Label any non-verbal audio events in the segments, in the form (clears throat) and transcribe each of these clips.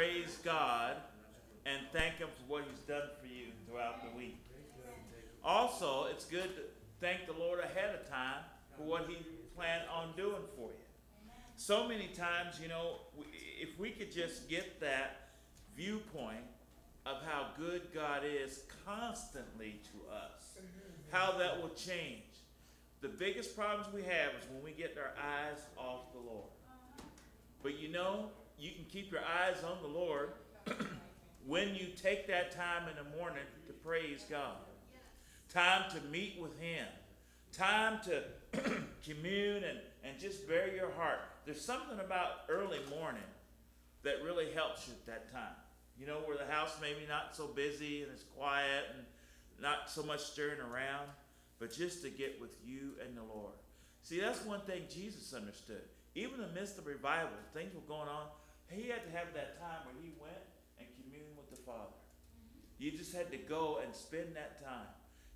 praise God and thank Him for what He's done for you throughout the week. Also, it's good to thank the Lord ahead of time for what He planned on doing for you. So many times, you know, if we could just get that viewpoint of how good God is constantly to us, how that will change. The biggest problems we have is when we get our eyes off the Lord. But you know, you can keep your eyes on the Lord when you take that time in the morning to praise God, time to meet with Him, time to (clears throat) commune and, and just bare your heart. There's something about early morning that really helps you at that time. You know, where the house maybe not so busy and it's quiet and not so much stirring around, but just to get with you and the Lord. See, that's one thing Jesus understood. Even in the revival, things were going on. He had to have that time where he went and communed with the Father. Mm-hmm. You just had to go and spend that time.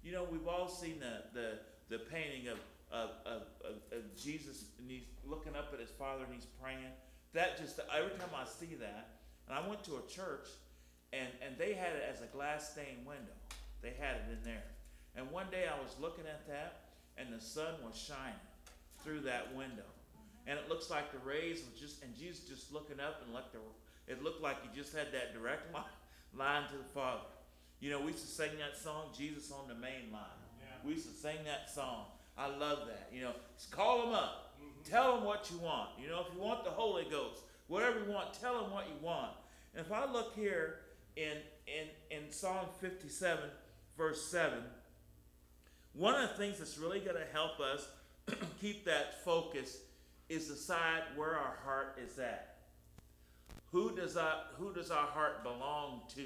You know, we've all seen the the, the painting of of, of, of, of Jesus and he's looking up at his Father and he's praying. That just every time I see that, and I went to a church and, and they had it as a glass stained window. They had it in there. And one day I was looking at that and the sun was shining through that window. And it looks like the rays were just, and Jesus just looking up and like the, it looked like he just had that direct line, (laughs) line to the Father. You know, we used to sing that song, Jesus on the main line. Yeah. We used to sing that song. I love that. You know, just call them up. Mm-hmm. Tell them what you want. You know, if you want the Holy Ghost, whatever you want, tell them what you want. And if I look here in, in, in Psalm 57, verse 7, one of the things that's really going to help us (clears throat) keep that focus is decide where our heart is at. Who does our, who does our heart belong to?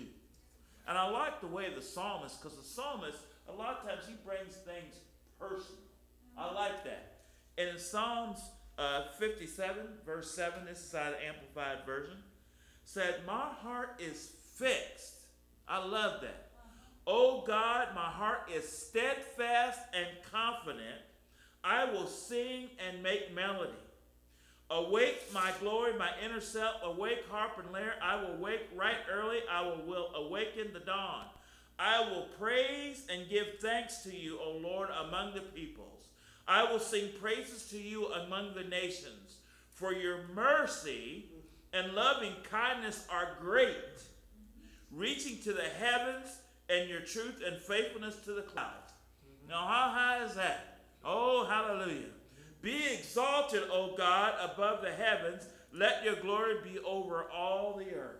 And I like the way the psalmist, because the psalmist, a lot of times he brings things personal. I like that. And in Psalms uh, 57, verse 7, this is out of Amplified Version, said, My heart is fixed. I love that. Oh God, my heart is steadfast and confident. I will sing and make melody. Awake, my glory, my inner self. Awake, harp and lyre. I will wake right early. I will, will awaken the dawn. I will praise and give thanks to you, O Lord, among the peoples. I will sing praises to you among the nations. For your mercy and loving kindness are great, reaching to the heavens, and your truth and faithfulness to the clouds. Now, how high is that? Oh, hallelujah. Be exalted, O God, above the heavens. Let your glory be over all the earth.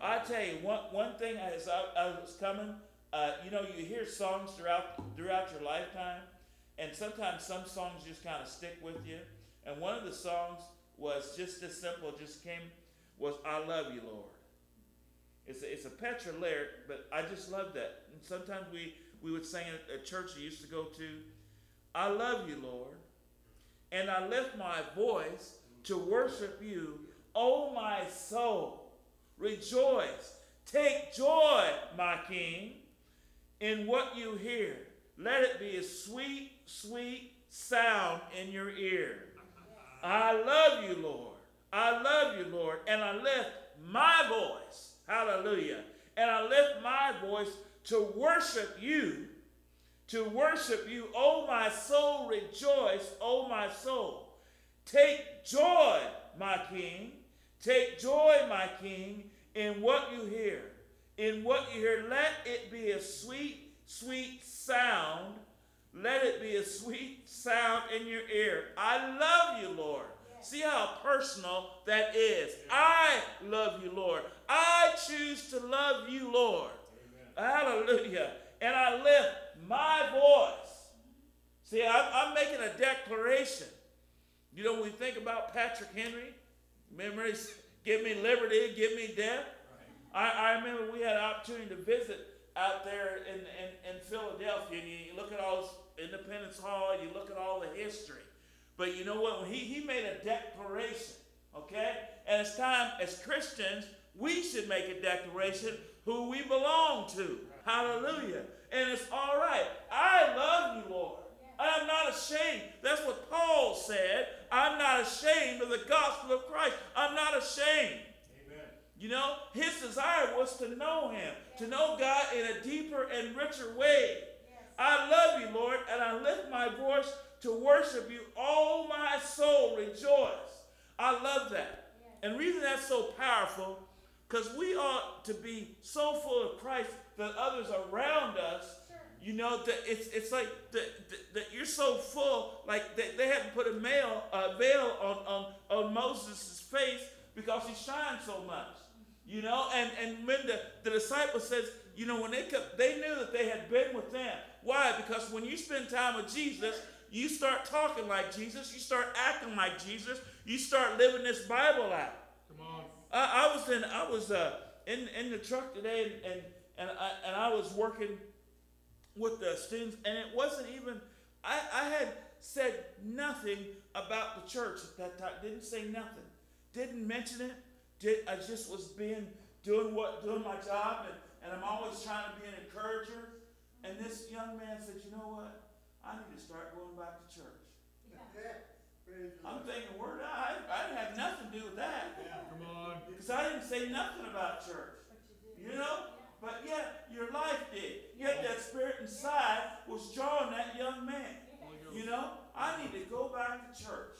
I tell you, one, one thing as I, I was coming, uh, you know, you hear songs throughout throughout your lifetime, and sometimes some songs just kind of stick with you. And one of the songs was just as simple, just came, was I Love You, Lord. It's a, it's a Petra lyric, but I just love that. And sometimes we, we would sing at a church I used to go to, I love you, Lord and I lift my voice to worship you. O oh, my soul, rejoice. Take joy, my King, in what you hear. Let it be a sweet, sweet sound in your ear. I love you, Lord. I love you, Lord. And I lift my voice. Hallelujah. And I lift my voice to worship you to worship you. O my soul, rejoice, O my soul. Take joy, my King. Take joy, my King, in what you hear. In what you hear, let it be a sweet, sweet sound. Let it be a sweet sound in your ear. I love you, Lord. See how personal that is. I love you, Lord. I choose to love you, Lord. Amen. Hallelujah. And I lift my voice. See, I'm, I'm making a declaration. You know, when we think about Patrick Henry, memories, give me liberty, give me death. Right. I, I remember we had an opportunity to visit out there in, in, in Philadelphia, and you look at all this Independence Hall, you look at all the history. But you know what? He, he made a declaration, okay? And it's time, as Christians, we should make a declaration who we belong to. Hallelujah and it's all right. I love you, Lord. I am not ashamed. That's what Paul said. I'm not ashamed of the gospel of Christ. I'm not ashamed. Amen. You know, his desire was to know him, to know God in a deeper and richer way. I love you, Lord, and I lift my voice to worship you. All my soul rejoice. I love that. And reason that's so powerful, because we ought to be so full of Christ that others around us, you know, that it's it's like that, that, you're so full, like they, they had to put a veil, a veil on, on, on Moses' face because he shined so much. You know, and, and when the, the disciple says, you know, when they come, they knew that they had been with them. Why? Because when you spend time with Jesus, you start talking like Jesus, you start acting like Jesus, you start living this Bible out. I, I was in I was uh, in in the truck today and and and I, and I was working with the students and it wasn't even I, I had said nothing about the church at that time. Didn't say nothing. Didn't mention it. Did I just was being doing what doing my job and, and I'm always trying to be an encourager. And this young man said, you know what? I need to start going back to church. Yeah. I'm thinking, word, I, I didn't have nothing to do with that. Yeah, come on. Because I didn't say nothing about church. You, you know? But yet, your life did. Yet that spirit inside was drawing that young man. You know? I need to go back to church.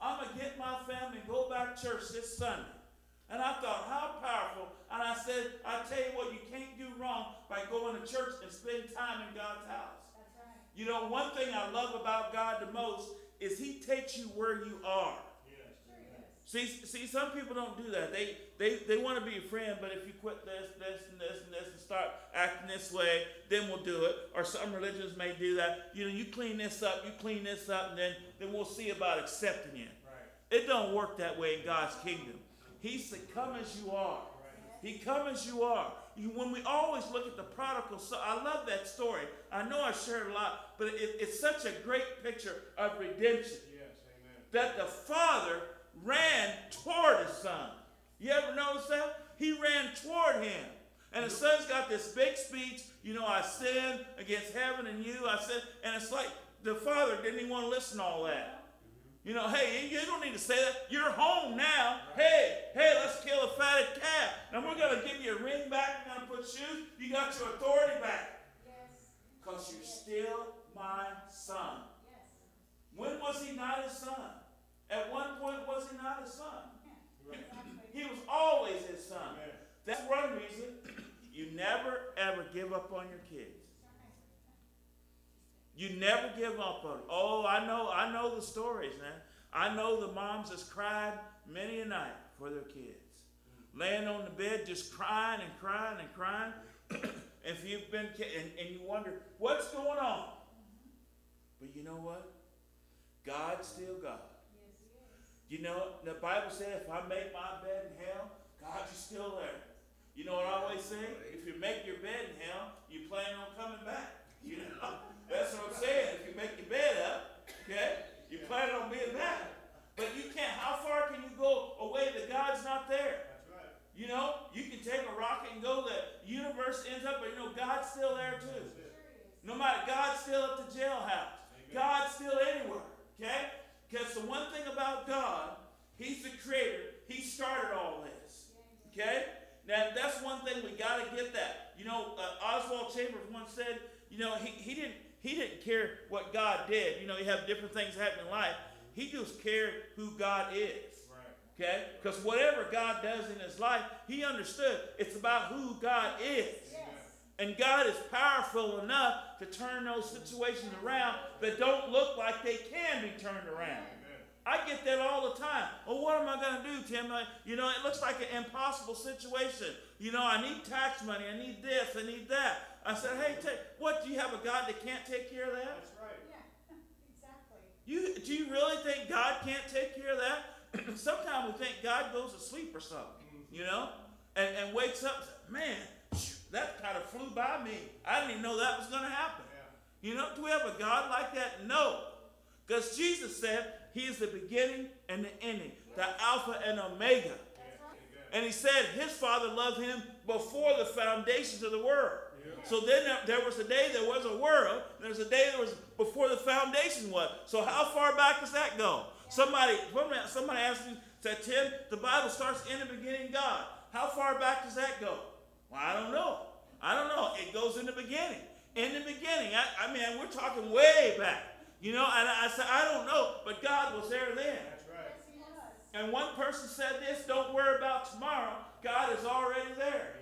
I'm going to get my family and go back to church this Sunday. And I thought, how powerful. And I said, I tell you what, you can't do wrong by going to church and spending time in God's house. Right. You know, one thing I love about God the most is He takes you where you are. See, see, some people don't do that. They, they, they want to be a friend, but if you quit this, this, and this, and this, and start acting this way, then we'll do it. Or some religions may do that. You know, you clean this up, you clean this up, and then, then we'll see about accepting it. Right. It don't work that way in God's kingdom. He said, Come as you are. He come as you are. You, when we always look at the prodigal son, I love that story. I know I shared a lot, but it, it's such a great picture of redemption. Yes, that the father ran toward his son. You ever notice that? He ran toward him. And the son's got this big speech, you know, I sinned against heaven and you, I said, and it's like the father didn't even want to listen to all that. You know, hey, you don't need to say that. You're home now. Hey, hey, let's kill a fatted calf. And we're going to give you a ring back. We're going to put shoes. You got your authority back. Yes. Because you're still my son. When was he not his son? At one point, was he not his son? He, (laughs) he was always his son. That's one reason you never, ever give up on your kids. You never give up on. Oh, I know, I know the stories, man. I know the moms that's cried many a night for their kids. Laying on the bed just crying and crying and crying. (clears throat) if you've been and, and you wonder what's going on. But you know what? God's still God. You know, the Bible says if I make my bed in hell, God still there. You know what I always say? If you make your bed in hell, you plan on coming back. (laughs) You know? That's what I'm saying. If you make your bed up, okay, you plan on being back. But you can't. How far can you go away that God's not there? That's right. You know, you can take a rocket and go. The universe ends up, but you know God's still there too. No matter God's still at the jailhouse. God's still anywhere. Okay? Because the one thing about God, He's the creator. He started all this. Okay? Now that's one thing we got to get that. You know, uh, Oswald Chambers once said, you know, he, he didn't he didn't care what God did. You know, you have different things happen in life. He just cared who God is. Okay? Because whatever God does in his life, he understood it's about who God is. Yes. And God is powerful enough to turn those situations around that don't look like they can be turned around. I get that all the time. Well, what am I going to do, Tim? you know, it looks like an impossible situation. You know, I need tax money. I need this. I need that. I said, hey, take, what, do you have a God that can't take care of that? That's right. Yeah, (laughs) exactly. You, do you really think God can't take care of that? (clears throat) Sometimes we think God goes to sleep or something, mm-hmm. you know, and, and wakes up, man, that kind of flew by me. I didn't even know that was going to happen. Yeah. You know, do we have a God like that? No. Because Jesus said he is the beginning and the ending, the Alpha and Omega. And he said his father loved him before the foundations of the world. So then there was a day there was a world. There was a day there was before the foundation was. So how far back does that go? Somebody, somebody asked me, said, Tim, the Bible starts in the beginning God. How far back does that go? Well, I don't know. I don't know. It goes in the beginning. In the beginning, I, I mean, we're talking way back. You know, and I, I said, I don't know, but God was there then. That's right. And one person said this, don't worry about tomorrow. God is already there.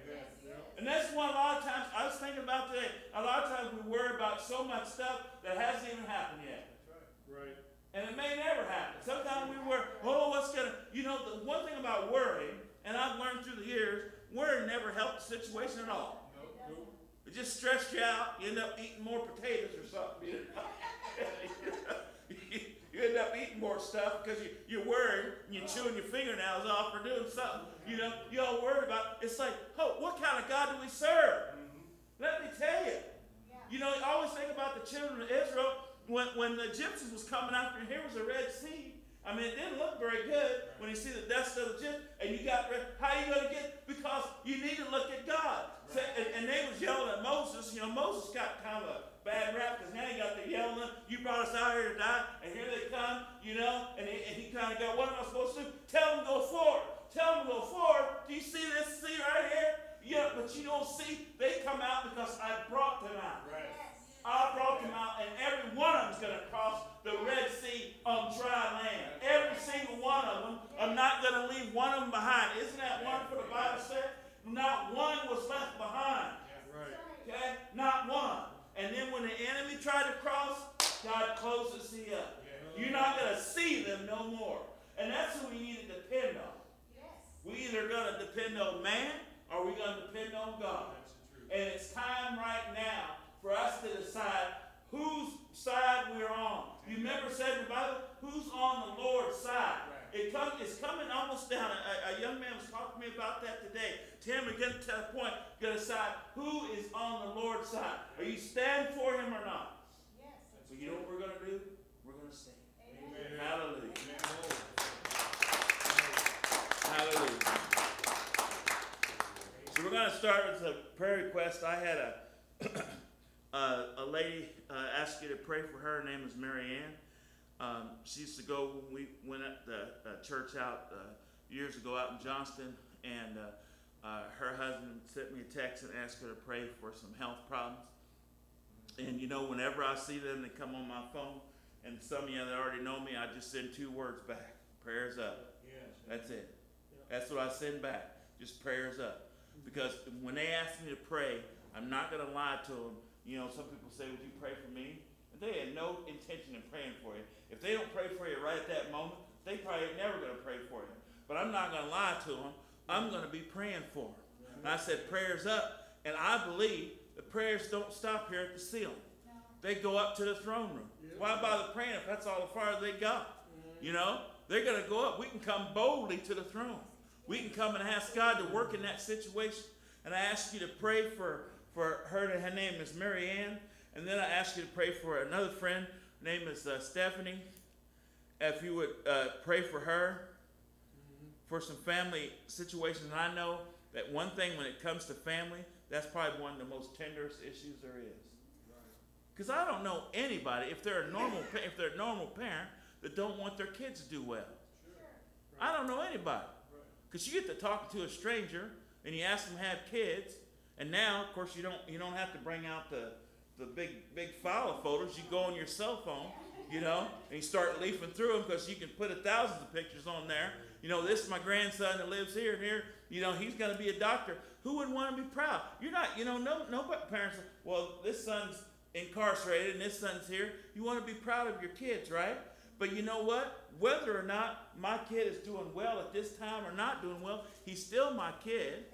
And that's one a lot of times, I was thinking about today, a lot of times we worry about so much stuff that hasn't even happened yet. That's right. Right. And it may never happen. Sometimes we worry, oh, what's gonna, you know, the one thing about worrying, and I've learned through the years, worry never helps the situation at all. Nope. Nope. It just stressed you out. You end up eating more potatoes or something. You, know? (laughs) (laughs) you end up eating more stuff because you, you're worried and you're chewing your fingernails off or doing something. You know, you all worry about. It's like, oh, what kind of God do we serve? Mm-hmm. Let me tell you. You know, I always think about the children of Israel when, when the Egyptians was coming after. Here was a Red Sea. I mean, it didn't look very good when you see the dust of the Egypt, and you got how are you going to get because you need to look at God. So, and, and they was yelling at Moses. You know, Moses got kind of a bad rap because now you got the yelling. You brought us out here to die, and here they come. You know, and he, and he kind of got, what am I supposed to do? Tell them to go forward. Tell them to go forward. Do you see this sea right here? Yeah, but you don't see. They come out because I brought them out. Right. I brought them out, and every one of them's going to cross the Red Sea on dry land. Every single one of them. I'm not going to leave one of them behind. Isn't that wonderful? The Bible said, not one was left behind. Okay? Not one. And then when the enemy tried to cross, God closes the sea up. You're not going to see them no more. And that's who we need to depend on. We either going to depend on man or we're going to depend on God. That's the truth. And it's time right now for us to decide whose side we're on. You remember said in the Bible, who's on the Lord's side? Right. It come, it's coming almost down. A, a young man was talking to me about that today. Tim, we're getting to that point. Got to decide who is on the Lord's side. Are you stand for him or not? Yes. So you know what we're going to do? We're going to stand. Amen. Hallelujah. Amen. Hallelujah. So we're going to start with a prayer request. I had a (coughs) uh, a lady uh, ask you to pray for her. Her name is Mary Ann. Um, she used to go when we went at the uh, church out uh, years ago out in Johnston, and uh, uh, her husband sent me a text and asked her to pray for some health problems. And you know, whenever I see them, they come on my phone, and some of you that already know me, I just send two words back: prayers up. Yes. That's it. That's what I send back. Just prayers up. Because when they ask me to pray, I'm not going to lie to them. You know, some people say, Would you pray for me? And they had no intention of praying for you. If they don't pray for you right at that moment, they probably ain't never going to pray for you. But I'm not going to lie to them. I'm going to be praying for them. And I said, Prayers up. And I believe the prayers don't stop here at the ceiling. They go up to the throne room. Why bother praying if that's all the far they got? You know, they're going to go up. We can come boldly to the throne. We can come and ask God to work in that situation. And I ask you to pray for, for her. Her name is Mary Ann. And then I ask you to pray for another friend. Her name is uh, Stephanie. If you would uh, pray for her, for some family situations. And I know that one thing when it comes to family, that's probably one of the most tenderest issues there is. Because I don't know anybody, if they're a normal, pa- if they're a normal parent, that don't want their kids to do well. I don't know anybody. Because you get to talking to a stranger and you ask them to have kids, and now, of course, you don't you don't have to bring out the the big big file of photos. You go on your cell phone, you know, and you start leafing through them because you can put a thousands of pictures on there. You know, this is my grandson that lives here here. You know, he's going to be a doctor. Who would want to be proud? You're not. You know, no no parents. Well, this son's incarcerated and this son's here. You want to be proud of your kids, right? But you know what? Whether or not my kid is doing well at this time or not doing well, he's still my kid.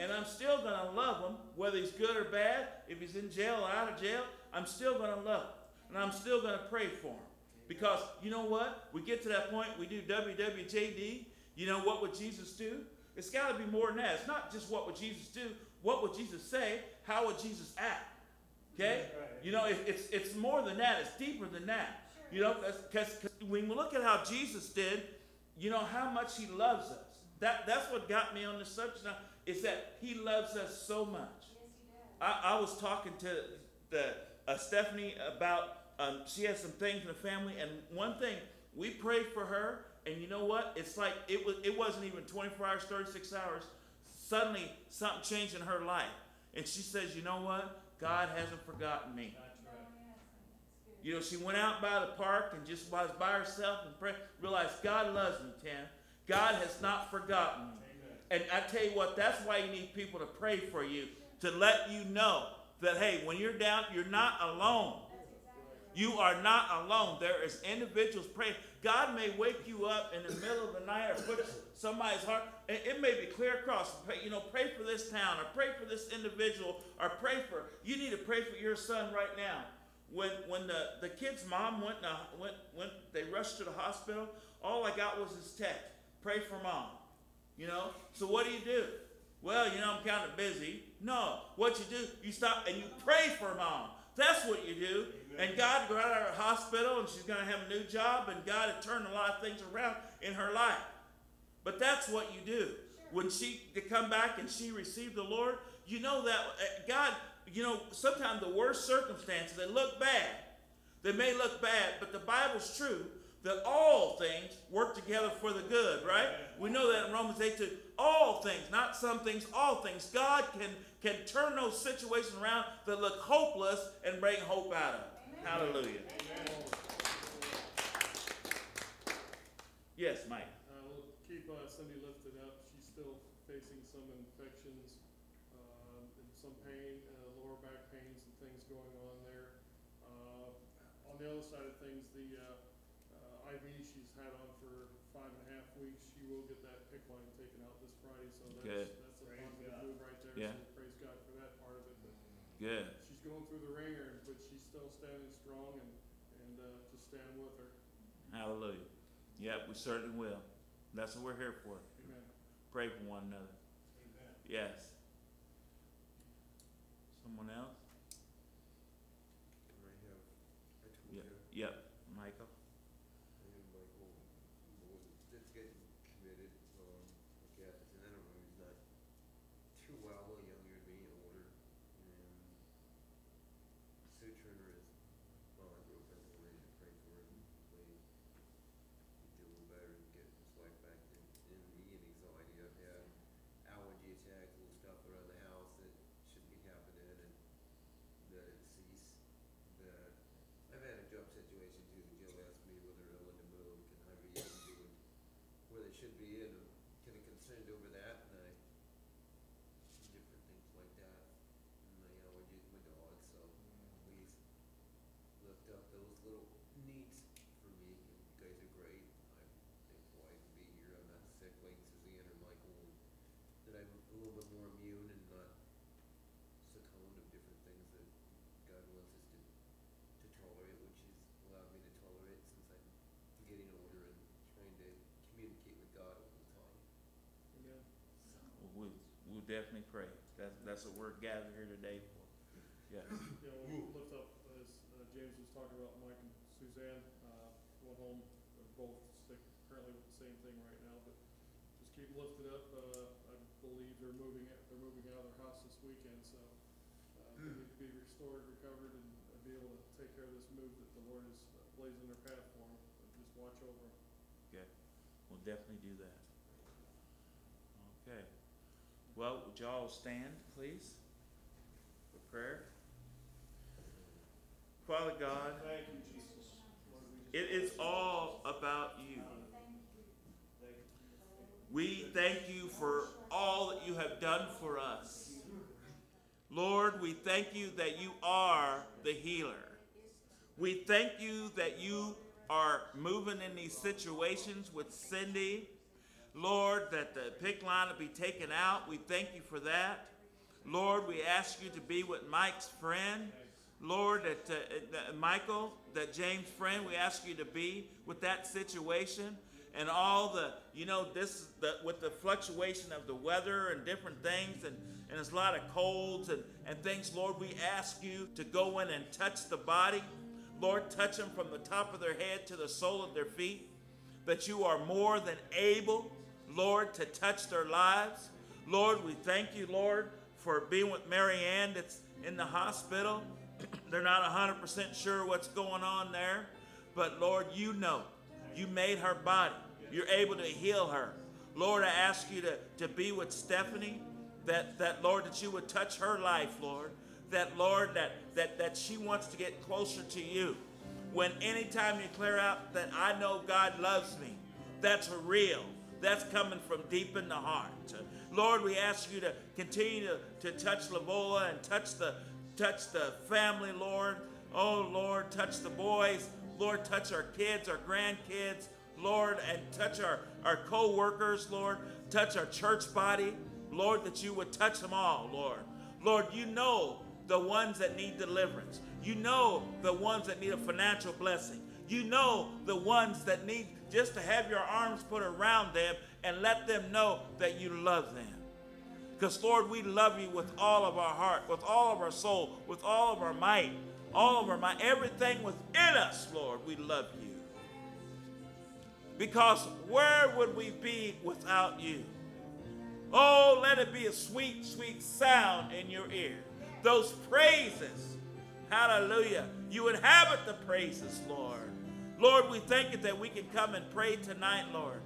And I'm still going to love him, whether he's good or bad. If he's in jail or out of jail, I'm still going to love him. And I'm still going to pray for him. Because you know what? We get to that point, we do WWJD. You know, what would Jesus do? It's got to be more than that. It's not just what would Jesus do, what would Jesus say, how would Jesus act? Okay? Right. You know, it, it's, it's more than that, it's deeper than that. You know, because when we look at how Jesus did, you know how much he loves us. That, that's what got me on the subject now, is that he loves us so much. I, I was talking to the uh, Stephanie about um, she has some things in the family, and one thing we prayed for her, and you know what? It's like it was it wasn't even 24 hours, 36 hours. suddenly something changed in her life. And she says, you know what? God hasn't forgotten me. You know, she went out by the park and just was by herself and pray, realized God loves me, Tim. God has not forgotten me. And I tell you what, that's why you need people to pray for you, to let you know that, hey, when you're down, you're not alone. You are not alone. There is individuals praying. God may wake you up in the middle of the night or put somebody's heart. It may be clear across. You know, pray for this town or pray for this individual or pray for. You need to pray for your son right now. When when the, the kid's mom went, went went they rushed to the hospital. All I got was his text. Pray for mom. You know. So what do you do? Well, you know, I'm kind of busy. No, what you do, you stop and you pray for mom. That's what you do. And God got her out of the hospital and she's going to have a new job and God had turned a lot of things around in her life. But that's what you do. When she to come back and she received the Lord, you know that uh, God, you know, sometimes the worst circumstances, they look bad. They may look bad, but the Bible's true that all things work together for the good, right? We know that in Romans 8 2. All things, not some things, all things. God can, can turn those situations around that look hopeless and bring hope out of them. Hallelujah. Yes, Mike. Uh, we'll keep uh, Cindy lifted up. She's still facing some infections, um, and some pain, uh, lower back pains and things going on there. Uh, on the other side of things, the, uh, uh, IV she's had on for five and a half weeks, she will get that PICC line taken out this Friday, so Good. that's, that's a Praise positive God. move right there. Yeah. So praise God for that part of it, but Good. she's going through the ringer, but she's still standing strong and, and, uh, just stand with her. Hallelujah. Yep, we certainly will. That's what we're here for. Amen. Pray for one another. Amen. Yes. Someone else? I have, I told Yep. you, Yep. Michael? I am Michael, was, it's getting committed, um, like Atherton, I don't know, he's not too well, a little younger than me, older, and Sue Turner is, well, I grew up in Pennsylvania, pray for him, hopefully he'd do a little better and get his life back in, in me and anxiety, I've had allergy attacks, little stuff around the house that shouldn't be happening, and that it cease, that I've had a job situation too, and Jill asked me whether I wanted to move, can I be doing where they should be, and I'm kinda concerned over that, and I, different things like that, and my allergies, my dog, so please lift up those little needs for me, and you guys are great, I'm thankful I can be here, I'm not sick like Suzanne or Michael, and that I'm a little bit more immune and not succumb to different things that God wants us to to tolerate, which is allowed me to tolerate since I'm getting older and trying to communicate with God all the time. Amen. We'll definitely pray. That's, that's what we're gathered here today for. Yes. Yeah, we'll lift up, as uh, James was talking about, Mike and Suzanne, uh, went home, they're both sick, currently with the same thing right now, but just keep lifted up, uh, I believe they're moving, it- they're moving out of their house this weekend, so, uh, they need to be restored, recovered, and be able to take care of this move that the Lord is blazing their path for them, just watch over them. We'll definitely do that. Okay. Well, would y'all stand, please, for prayer? Father God, Thank you, Jesus. Lord, we just it is all about you. We thank you for all that you have done for us. Lord, we thank you that you are the healer. We thank you that you are moving in these situations with Cindy. Lord, that the PICC line be taken out. We thank you for that. Lord, we ask you to be with Mike's friend. Lord, that, uh, that Michael, that James' friend, we ask you to be with that situation and all the, you know, this the, with the fluctuation of the weather and different things, and, and there's a lot of colds and, and things. Lord, we ask you to go in and touch the body. Lord, touch them from the top of their head to the sole of their feet. That you are more than able, Lord, to touch their lives. Lord, we thank you, Lord, for being with Mary Ann that's in the hospital. (clears throat) They're not 100% sure what's going on there, but Lord, you know. You made her body. You're able to heal her. Lord, I ask you to, to be with Stephanie. that, that Lord, that you would touch her life, Lord. That, Lord, that, that, that she wants to get closer to you. When anytime you clear out that I know God loves me, that's real. That's coming from deep in the heart. Lord, we ask you to continue to, to touch Lavola and touch the touch the family, Lord. Oh Lord, touch the boys. Lord, touch our kids, our grandkids, Lord, and touch our, our co-workers, Lord. Touch our church body. Lord, that you would touch them all, Lord. Lord, you know the ones that need deliverance. You know the ones that need a financial blessing. You know the ones that need just to have your arms put around them and let them know that you love them. Because, Lord, we love you with all of our heart, with all of our soul, with all of our might, all of our mind, everything within us, Lord, we love you. Because where would we be without you? Oh, let it be a sweet, sweet sound in your ear. Those praises, hallelujah. You inhabit the praises, Lord. Lord, we thank you that we can come and pray tonight, Lord.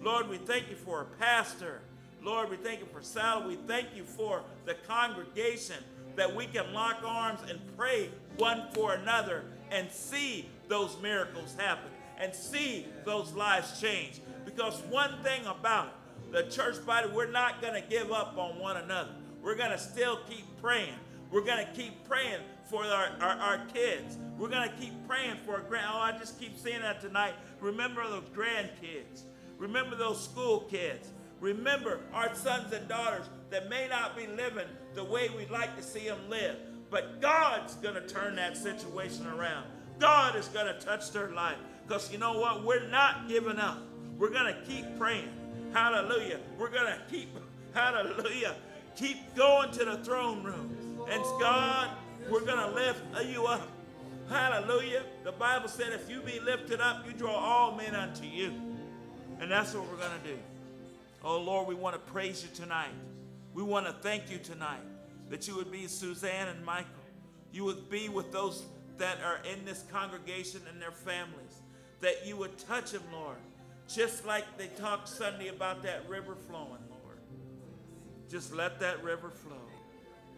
Lord, we thank you for a pastor. Lord, we thank you for Sal. We thank you for the congregation that we can lock arms and pray one for another and see those miracles happen and see those lives change. Because one thing about the church body, we're not going to give up on one another. We're going to still keep praying. We're going to keep praying for our, our, our kids. We're going to keep praying for our grand. Oh, I just keep saying that tonight. Remember those grandkids. Remember those school kids. Remember our sons and daughters that may not be living the way we'd like to see them live. But God's going to turn that situation around. God is going to touch their life. Because you know what? We're not giving up. We're going to keep praying. Hallelujah. We're going to keep, (laughs) hallelujah, keep going to the throne room. And God, we're going to lift you up. Hallelujah. The Bible said if you be lifted up, you draw all men unto you. And that's what we're going to do. Oh, Lord, we want to praise you tonight. We want to thank you tonight that you would be Suzanne and Michael. You would be with those that are in this congregation and their families. That you would touch them, Lord. Just like they talked Sunday about that river flowing, Lord. Just let that river flow.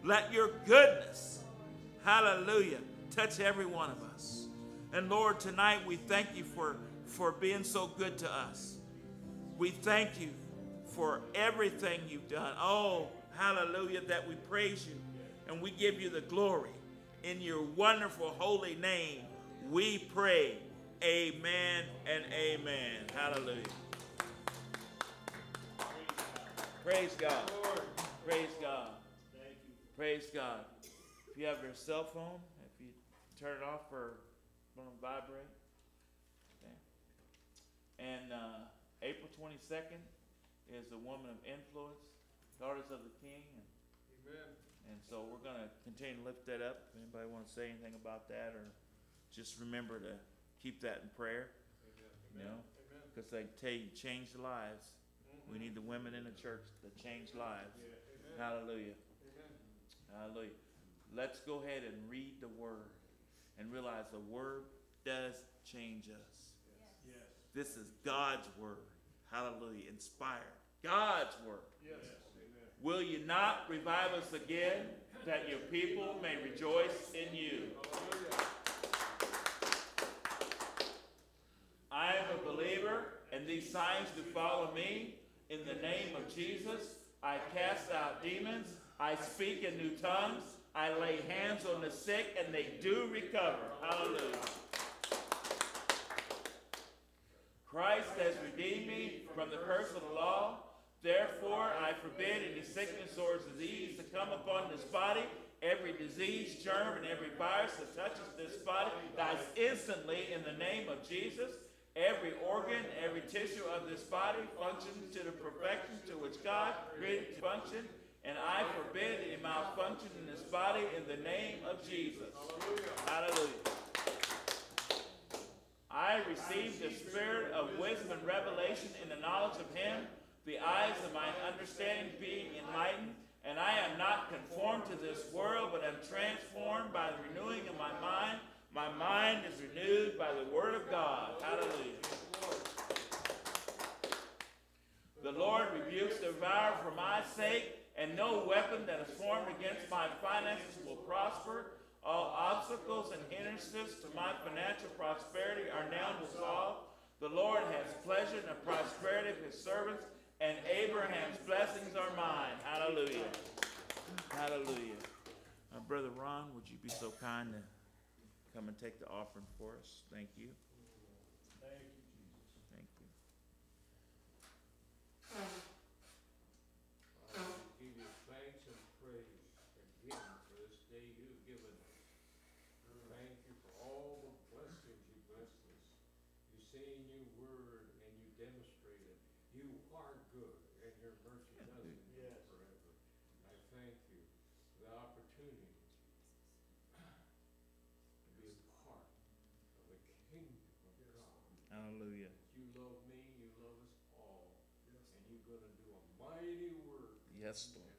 Let your goodness, hallelujah, touch every one of us. And Lord, tonight we thank you for, for being so good to us. We thank you for everything you've done. Oh, hallelujah, that we praise you and we give you the glory. In your wonderful holy name, we pray. Amen and amen. Hallelujah. Praise God. Praise God. Praise God. If you have your cell phone, if you turn it off or let them vibrate. Okay. And uh, April 22nd is a woman of influence, daughters of the king. And, Amen. and so we're going to continue to lift that up. If anybody want to say anything about that or just remember to keep that in prayer, you know, because they tell you change lives. We need the women in the church to change lives. Yeah, amen. Hallelujah. Amen. Hallelujah. Let's go ahead and read the word and realize the word does change us. Yes. This is God's word. Hallelujah. Inspired. God's word. Yes. Will you not revive us again that your people may rejoice in you? I am a believer, and these signs do follow me. In the name of Jesus, I cast out demons. I speak in new tongues. I lay hands on the sick, and they do recover. Hallelujah. Christ has redeemed me from the curse of the law. Therefore, I forbid any sickness or disease to come upon this body. Every disease, germ, and every virus that touches this body dies instantly in the name of Jesus. Every organ, every tissue of this body functions to the perfection to which God created to function. And I forbid any malfunction in this body in the name of Jesus. Hallelujah. I received the spirit of wisdom and revelation in the knowledge of Him, the eyes of my understanding being enlightened, and I am not conformed to this world, but am transformed by the renewing of my mind. My mind is renewed by the Word of God. Hallelujah. The Lord rebukes the devourer for my sake, and no weapon that is formed against my finances will prosper. All obstacles and hindrances to my financial prosperity are now dissolved. The Lord has pleasure in the prosperity of his servants, and Abraham's blessings are mine. Hallelujah. Hallelujah. Uh, Brother Ron, would you be so kind to come and take the offering for us? Thank you. Thank you, Jesus. Thank you. I give you thanks and praise again for this day you've given us. Thank you for all the blessings you blessed us. You say in your word and you demonstrated, you are good and your mercy does endure Yes. forever. I thank you for the opportunity to be a part of the kingdom of God. Hallelujah. You love me, you love us all, and you're gonna do a mighty Lord.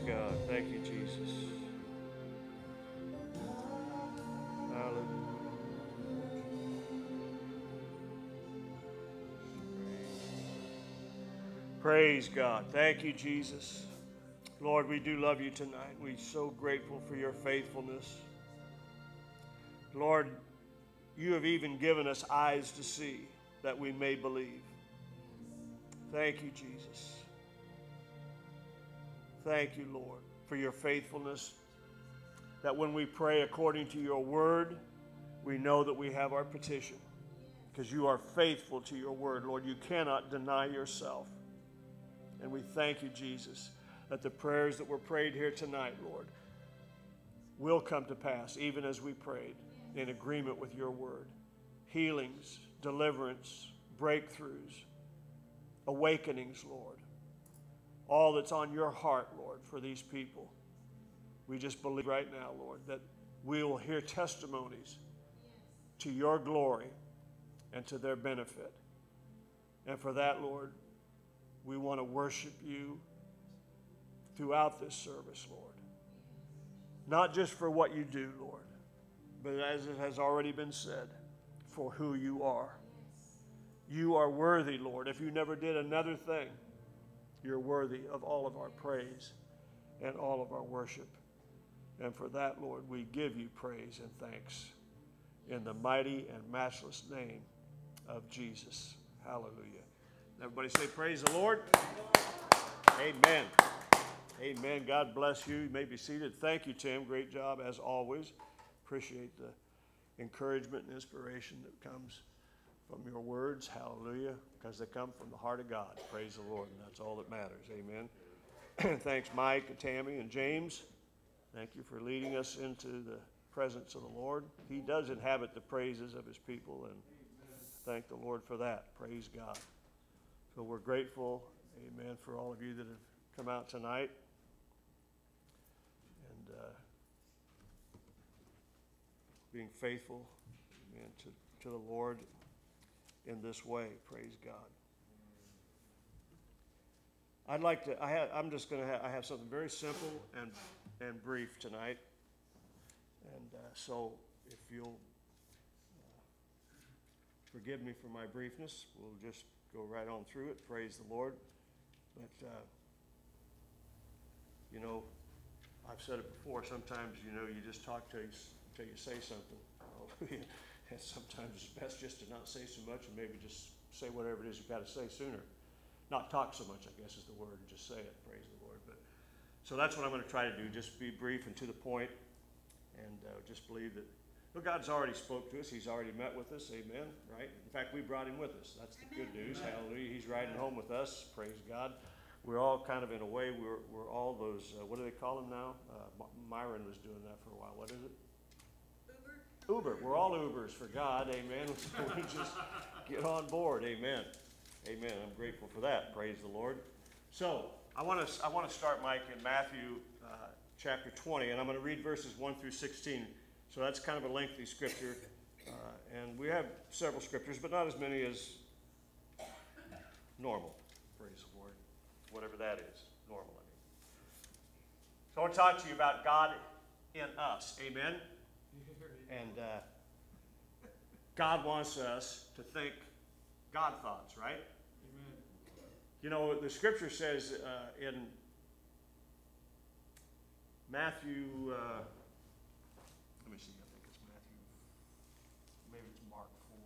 God. Thank you, Jesus. Hallelujah. Praise God. Thank you, Jesus. Lord, we do love you tonight. We're so grateful for your faithfulness. Lord, you have even given us eyes to see that we may believe. Thank you, Jesus. Thank you, Lord, for your faithfulness. That when we pray according to your word, we know that we have our petition because you are faithful to your word, Lord. You cannot deny yourself. And we thank you, Jesus, that the prayers that were prayed here tonight, Lord, will come to pass, even as we prayed in agreement with your word. Healings, deliverance, breakthroughs, awakenings, Lord. All that's on your heart, Lord, for these people. We just believe right now, Lord, that we will hear testimonies to your glory and to their benefit. And for that, Lord, we want to worship you throughout this service, Lord. Not just for what you do, Lord, but as it has already been said, for who you are. You are worthy, Lord. If you never did another thing, you're worthy of all of our praise and all of our worship. And for that, Lord, we give you praise and thanks in the mighty and matchless name of Jesus. Hallelujah. Everybody say, Praise the Lord. Amen. Amen. God bless you. You may be seated. Thank you, Tim. Great job as always. Appreciate the encouragement and inspiration that comes from your words. Hallelujah. Because they come from the heart of God. Praise the Lord. And that's all that matters. Amen. (clears throat) Thanks, Mike and Tammy and James. Thank you for leading us into the presence of the Lord. He does inhabit the praises of his people, and thank the Lord for that. Praise God. So we're grateful, amen, for all of you that have come out tonight. And uh, being faithful, amen, to, to the Lord in this way. Praise God. I'd like to, I have, I'm just going to have, I have something very simple and, and brief tonight. And uh, so if you'll uh, forgive me for my briefness, we'll just go right on through it. Praise the Lord. But, uh, you know, I've said it before, sometimes, you know, you just talk till you, till you say something. (laughs) And (laughs) sometimes it's best just to not say so much and maybe just say whatever it is you've got to say sooner. Not talk so much, I guess is the word, and just say it. Praise the Lord. But so that's what I'm going to try to do. Just be brief and to the point, and uh, just believe that. Well, God's already spoke to us. He's already met with us. Amen. Right. In fact, we brought him with us. That's the good news. Hallelujah. He's riding home with us. Praise God. We're all kind of in a way. We're we're all those. Uh, what do they call them now? Uh, Myron was doing that for a while. What is it? Uber. We're all Ubers for God. Amen. So (laughs) we just get on board. Amen. Amen. I'm grateful for that. Praise the Lord. So I want to I want to start, Mike, in Matthew uh, chapter 20, and I'm going to read verses 1 through 16. So that's kind of a lengthy scripture, uh, and we have several scriptures, but not as many as normal. Praise the Lord. Whatever that is, normal. I mean. So I want to talk to you about God in us. Amen. And uh, God wants us to think God thoughts, right? Amen. You know, the scripture says uh, in Matthew, uh, let me see, I think it's Matthew, maybe it's Mark 4.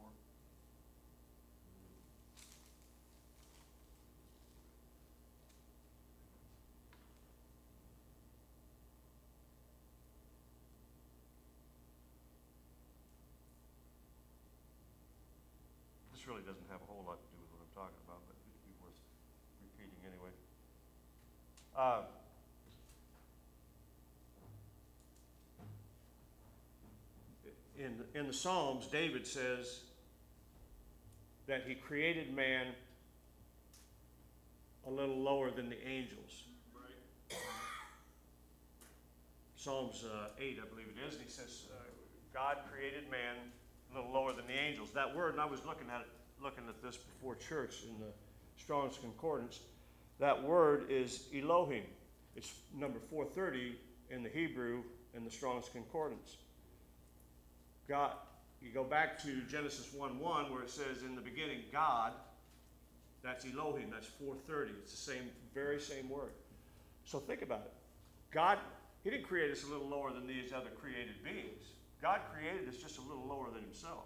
This really doesn't have a whole lot to do with what I'm talking about, but it'd be worth repeating anyway. Uh, in, in the Psalms, David says that he created man a little lower than the angels. Right. Psalms uh, 8, I believe it is, and he says, uh, God created man a little lower than the angels. That word, and I was looking at it, looking at this before church in the Strong's Concordance, that word is Elohim. It's number 430 in the Hebrew in the Strong's Concordance. God, you go back to Genesis 1 1 where it says, In the beginning, God, that's Elohim, that's 430. It's the same, very same word. So think about it. God, He didn't create us a little lower than these other created beings. God created us just a little lower than Himself.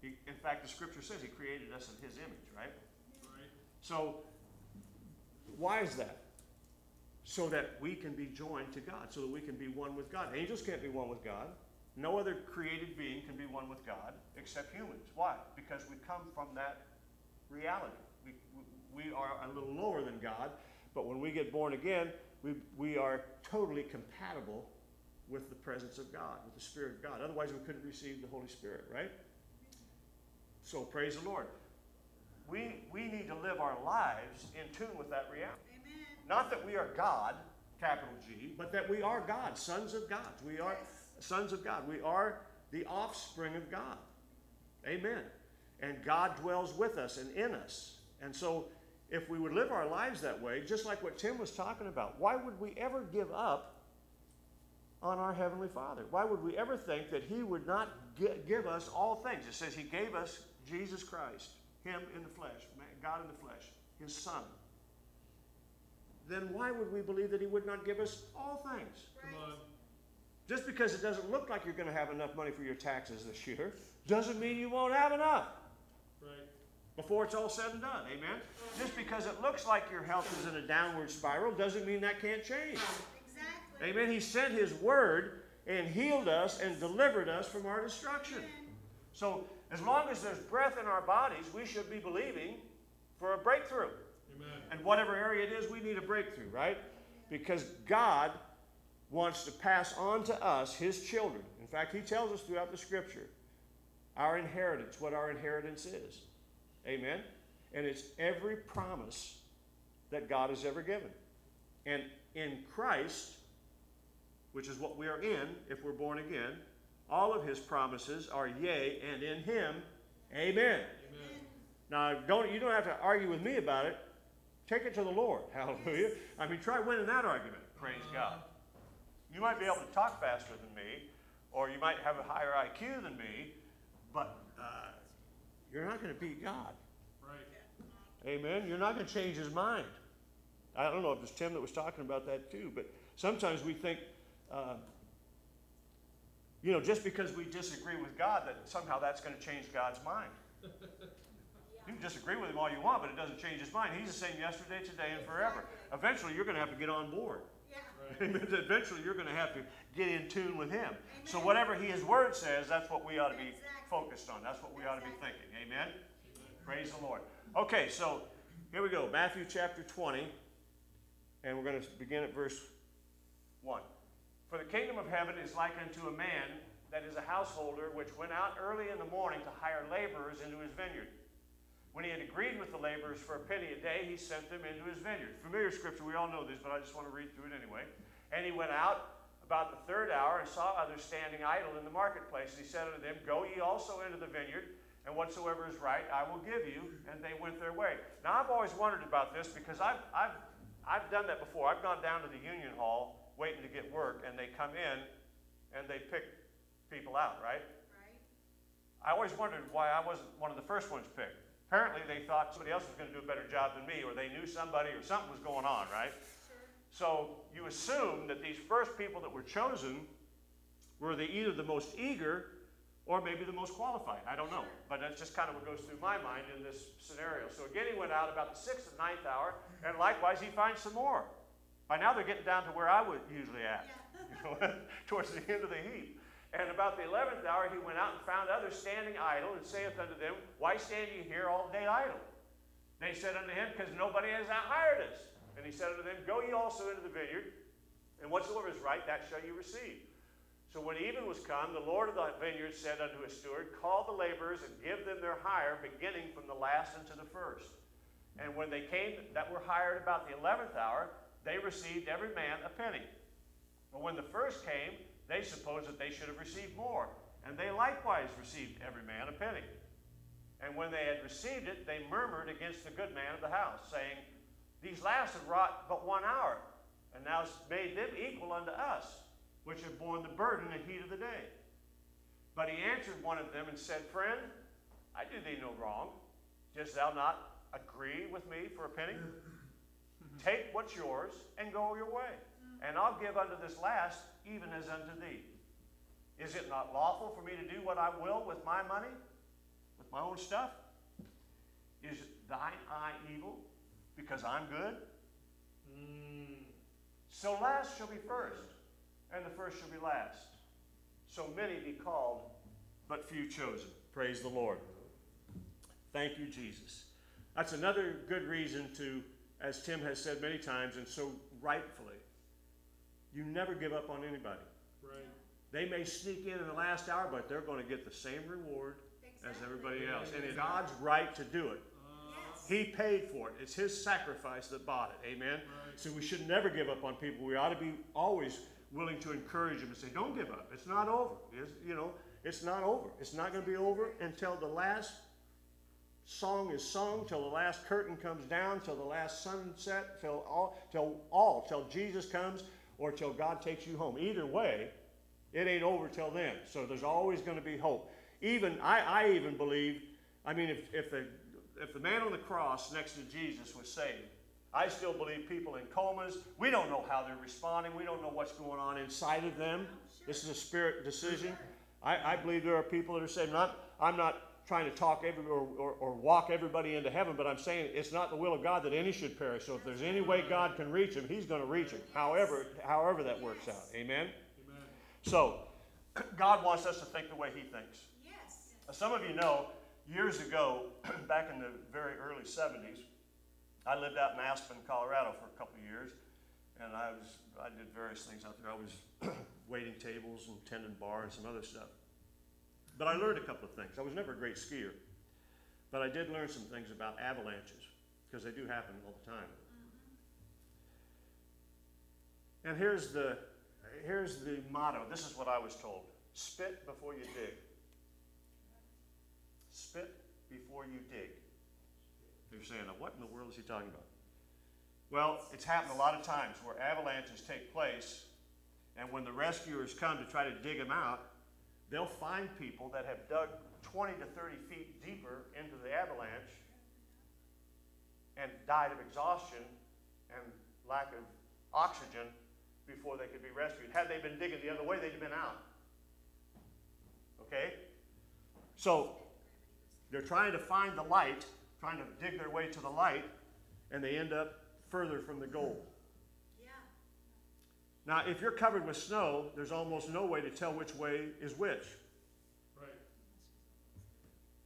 He, in fact, the scripture says He created us in His image, right? Right. So, why is that? So that we can be joined to God, so that we can be one with God. Angels can't be one with God. No other created being can be one with God except humans. Why? Because we come from that reality. We, we, we are a little lower than God, but when we get born again, we, we are totally compatible with the presence of God, with the Spirit of God. Otherwise, we couldn't receive the Holy Spirit, right? So, praise the Lord. We, we need to live our lives in tune with that reality. Amen. Not that we are God, capital G, but that we are God, sons of God. We are Yes. sons of God. We are the offspring of God. Amen. And God dwells with us and in us. And so, if we would live our lives that way, just like what Tim was talking about, why would we ever give up on our Heavenly Father? Why would we ever think that He would not give us all things? It says He gave us Jesus Christ, Him in the flesh, God in the flesh, His Son. Then why would we believe that He would not give us all things? Come Right. on. Just because it doesn't look like you're going to have enough money for your taxes this year, doesn't mean you won't have enough Right. before it's all said and done. Amen? Just because it looks like your health is in a downward spiral doesn't mean that can't change. Exactly. Amen? He sent His word and healed us and delivered us from our destruction. Amen. So, as long as there's breath in our bodies, we should be believing for a breakthrough. Amen. And whatever area it is, we need a breakthrough, right? Because God wants to pass on to us, His children. In fact, He tells us throughout the Scripture our inheritance, what our inheritance is. Amen? And it's every promise that God has ever given. And in Christ, which is what we are in if we're born again, all of His promises are yea, and in Him, amen. Amen. Now, don't you don't have to argue with me about it. Take it to the Lord. (laughs) Hallelujah. I mean, try winning that argument. Praise God. You might be able to talk faster than me, or you might have a higher IQ than me, but uh, you're not going to beat God. Right. Amen. You're not going to change His mind. I don't know if it's Tim that was talking about that too, but sometimes we think, uh, you know, just because we disagree with God, that somehow that's going to change God's mind. (laughs) You can disagree with him all you want, but it doesn't change his mind. He's the same yesterday, today, and forever. Eventually, you're going to have to get on board. Yeah. Right. (laughs) Eventually, you're going to have to get in tune with him. So, Amen. whatever his word says, that's what we ought to be Exactly. focused on. That's what we ought to be Exactly. thinking. Amen? Praise the Lord. Okay, so here we go. Matthew chapter 20, and we're going to begin at verse 1. For the kingdom of heaven is like unto a man that is a householder which went out early in the morning to hire laborers into his vineyard. When he had agreed with the laborers for a penny a day, he sent them into his vineyard. Familiar scripture, we all know this, but I just want to read through it anyway. And he went out about the third hour and saw others standing idle in the marketplace. And he said unto them, Go ye also into the vineyard, and whatsoever is right I will give you. And they went their way. Now I've always wondered about this because I've, I've, I've done that before. I've gone down to the union hall waiting to get work, and they come in and they pick people out, right? Right. I always wondered why I wasn't one of the first ones picked. Apparently, they thought somebody else was going to do a better job than me, or they knew somebody, or something was going on, right? Sure. So you assume that these first people that were chosen were they either the most eager or maybe the most qualified. I don't know. But that's just kind of what goes through my mind in this scenario. So again, he went out about the sixth and ninth hour, and likewise, he finds some more. By now, they're getting down to where I would usually at, (laughs) you know, towards the end of the heap. And about the eleventh hour, he went out and found others standing idle, and saith unto them, Why stand ye here all day idle? They said unto him, Because nobody has hired us. And he said unto them, Go ye also into the vineyard, and whatsoever is right, that shall you receive. So when even was come, the Lord of the vineyard said unto his steward, Call the laborers and give them their hire, beginning from the last unto the first. And when they came that were hired about the eleventh hour, they received every man a penny. But when the first came, they supposed that they should have received more, and they likewise received every man a penny. And when they had received it, they murmured against the good man of the house, saying, These last have wrought but one hour, and now made them equal unto us, which have borne the burden and heat of the day. But he answered one of them and said, Friend, I do thee no wrong. Dost thou not agree with me for a penny? Take what's yours and go your way, and I'll give unto this last even as unto thee. Is it not lawful for me to do what I will with my money, with my own stuff? Is thine eye evil because I'm good? Mm. So last shall be first, and the first shall be last. So many be called, but few chosen. Praise the Lord. Thank you, Jesus. That's another good reason to, as Tim has said many times, and so rightfully, you never give up on anybody. Right. They may sneak in in the last hour, but they're going to get the same reward as everybody else. And it's God's right to do it. Uh, He paid for it. It's His sacrifice that bought it. Amen. right. So we should never give up on people. We ought to be always willing to encourage them and say, "Don't give up. It's not over. It's, you know, it's not over. It's not going to be over until the last song is sung, till the last curtain comes down, till the last sunset, till all, till all, till Jesus comes, or till God takes you home. Either way, it ain't over till then. So there's always going to be hope. Even I, I even believe. I mean, if if the if the man on the cross next to Jesus was saved, I still believe people in comas. We don't know how they're responding. We don't know what's going on inside of them. This is a spirit decision. I, I believe there are people that are saved. Not, I'm not trying to talk every, or, or, or walk everybody into heaven, but I'm saying it's not the will of God that any should perish. So if there's any way God can reach them, He's going to reach them. However, however that works out. Amen. Amen. So (clears throat) God wants us to think the way He thinks. Yes. Some of you know, years ago, (clears throat) back in the very early 70s, I lived out in Aspen, Colorado for a couple of years, and I was I did various things out there. I was (clears throat) waiting tables and tending bar and some other stuff. But I learned a couple of things. I was never a great skier, but I did learn some things about avalanches because they do happen all the time. Mm-hmm. And here's the here's the motto. This is what I was told: spit before you dig. Spit before you dig. They're saying, what in the world is he talking about? Well, it's happened a lot of times where avalanches take place, and when the rescuers come to try to dig them out, they'll find people that have dug 20 to 30 feet deeper into the avalanche and died of exhaustion and lack of oxygen before they could be rescued. Had they been digging the other way, they'd have been out. Okay? So, they're trying to find the light, trying to dig their way to the light, and they end up further from the goal. Yeah. Now, if you're covered with snow, there's almost no way to tell which way is which. Right.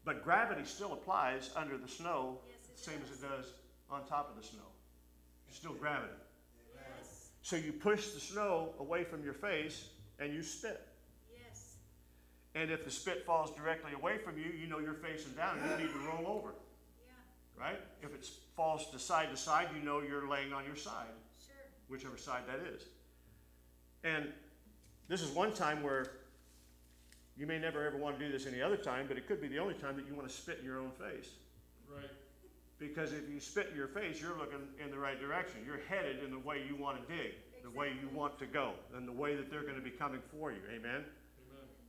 But gravity still applies under the snow, Yes, it same as it does on top of the snow. There's still gravity. Yes. So you push the snow away from your face and you spit. Yes. And if the spit falls directly away from you, you know you're facing down and you need to roll over, Yeah. right? If it falls to side to side, you know you're laying on your side. Sure. whichever side that is. And this is one time where you may never ever want to do this any other time, but it could be the only time that you want to spit in your own face. Right. Because if you spit in your face, you're looking in the right direction. You're headed in the way you want to dig, the way you want to go, and the way that they're going to be coming for you. Amen?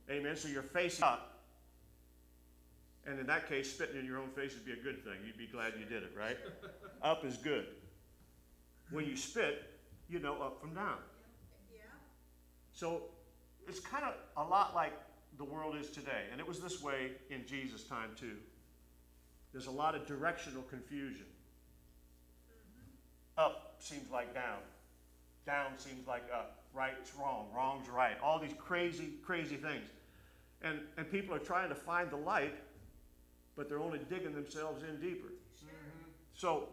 Amen. Amen. So you're facing up. And in that case, spitting in your own face would be a good thing. You'd be glad you did it, right? (laughs) up is good. When you spit, you know up from down. So it's kind of a lot like the world is today. And it was this way in Jesus' time, too. There's a lot of directional confusion. Mm-hmm. Up seems like down, down seems like up, right's wrong, wrong's right. All these crazy, crazy things. And, and people are trying to find the light, but they're only digging themselves in deeper. So,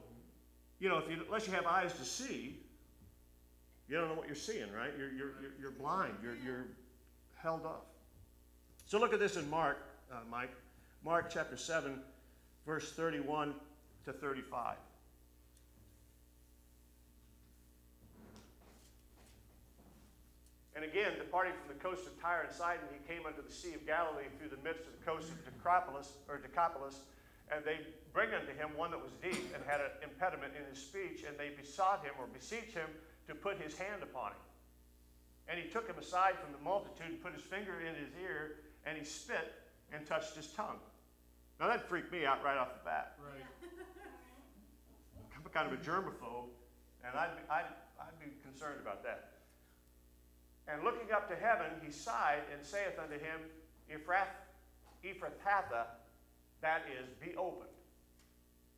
you know, if you, unless you have eyes to see, you don't know what you're seeing, right? You're, you're, you're, blind. You're, you're held off. So look at this in Mark, uh, Mike. Mark chapter 7, verse 31 to 35. And again, departing from the coast of Tyre and Sidon, he came unto the Sea of Galilee through the midst of the coast of Decapolis, or Decapolis, and they bring unto him one that was deep and had an impediment in his speech, and they besought him or beseech him to put his hand upon him. And he took him aside from the multitude and put his finger in his ear, and he spit and touched his tongue. Now that freaked me out right off the bat. Right. (laughs) I'm kind of a germaphobe, and I'd be, I'd, I'd be concerned about that. And looking up to heaven, he sighed and saith unto him, Ephrath, Ephrathatha, that is, be opened.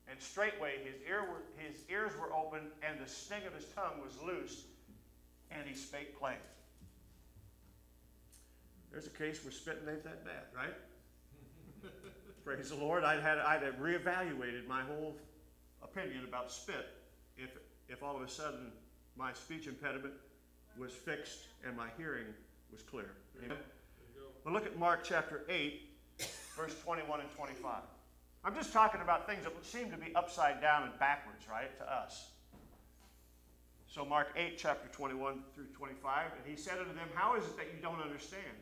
And straightway his, ear were, his ears were opened, and the sting of his tongue was loosed, and he spake plain. There's a case where spitting ain't that bad, right? (laughs) Praise the Lord. I'd had I'd have reevaluated my whole opinion about spit if if all of a sudden my speech impediment was fixed and my hearing was clear. Amen. Well, look at Mark chapter 8, verse 21 and 25. I'm just talking about things that seem to be upside down and backwards, right, to us. So, Mark 8, chapter 21 through 25, and he said unto them, How is it that you don't understand?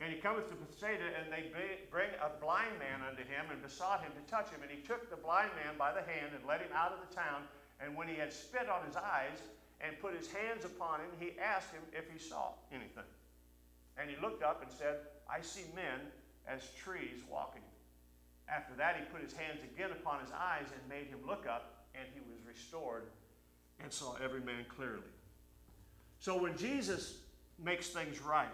And he cometh to Bethsaida, and they bring a blind man unto him, and besought him to touch him. And he took the blind man by the hand, and led him out of the town. And when he had spit on his eyes, and put his hands upon him, he asked him if he saw anything. And he looked up and said, I see men as trees walking. After that, he put his hands again upon his eyes and made him look up, and he was restored and saw every man clearly. So when Jesus makes things right,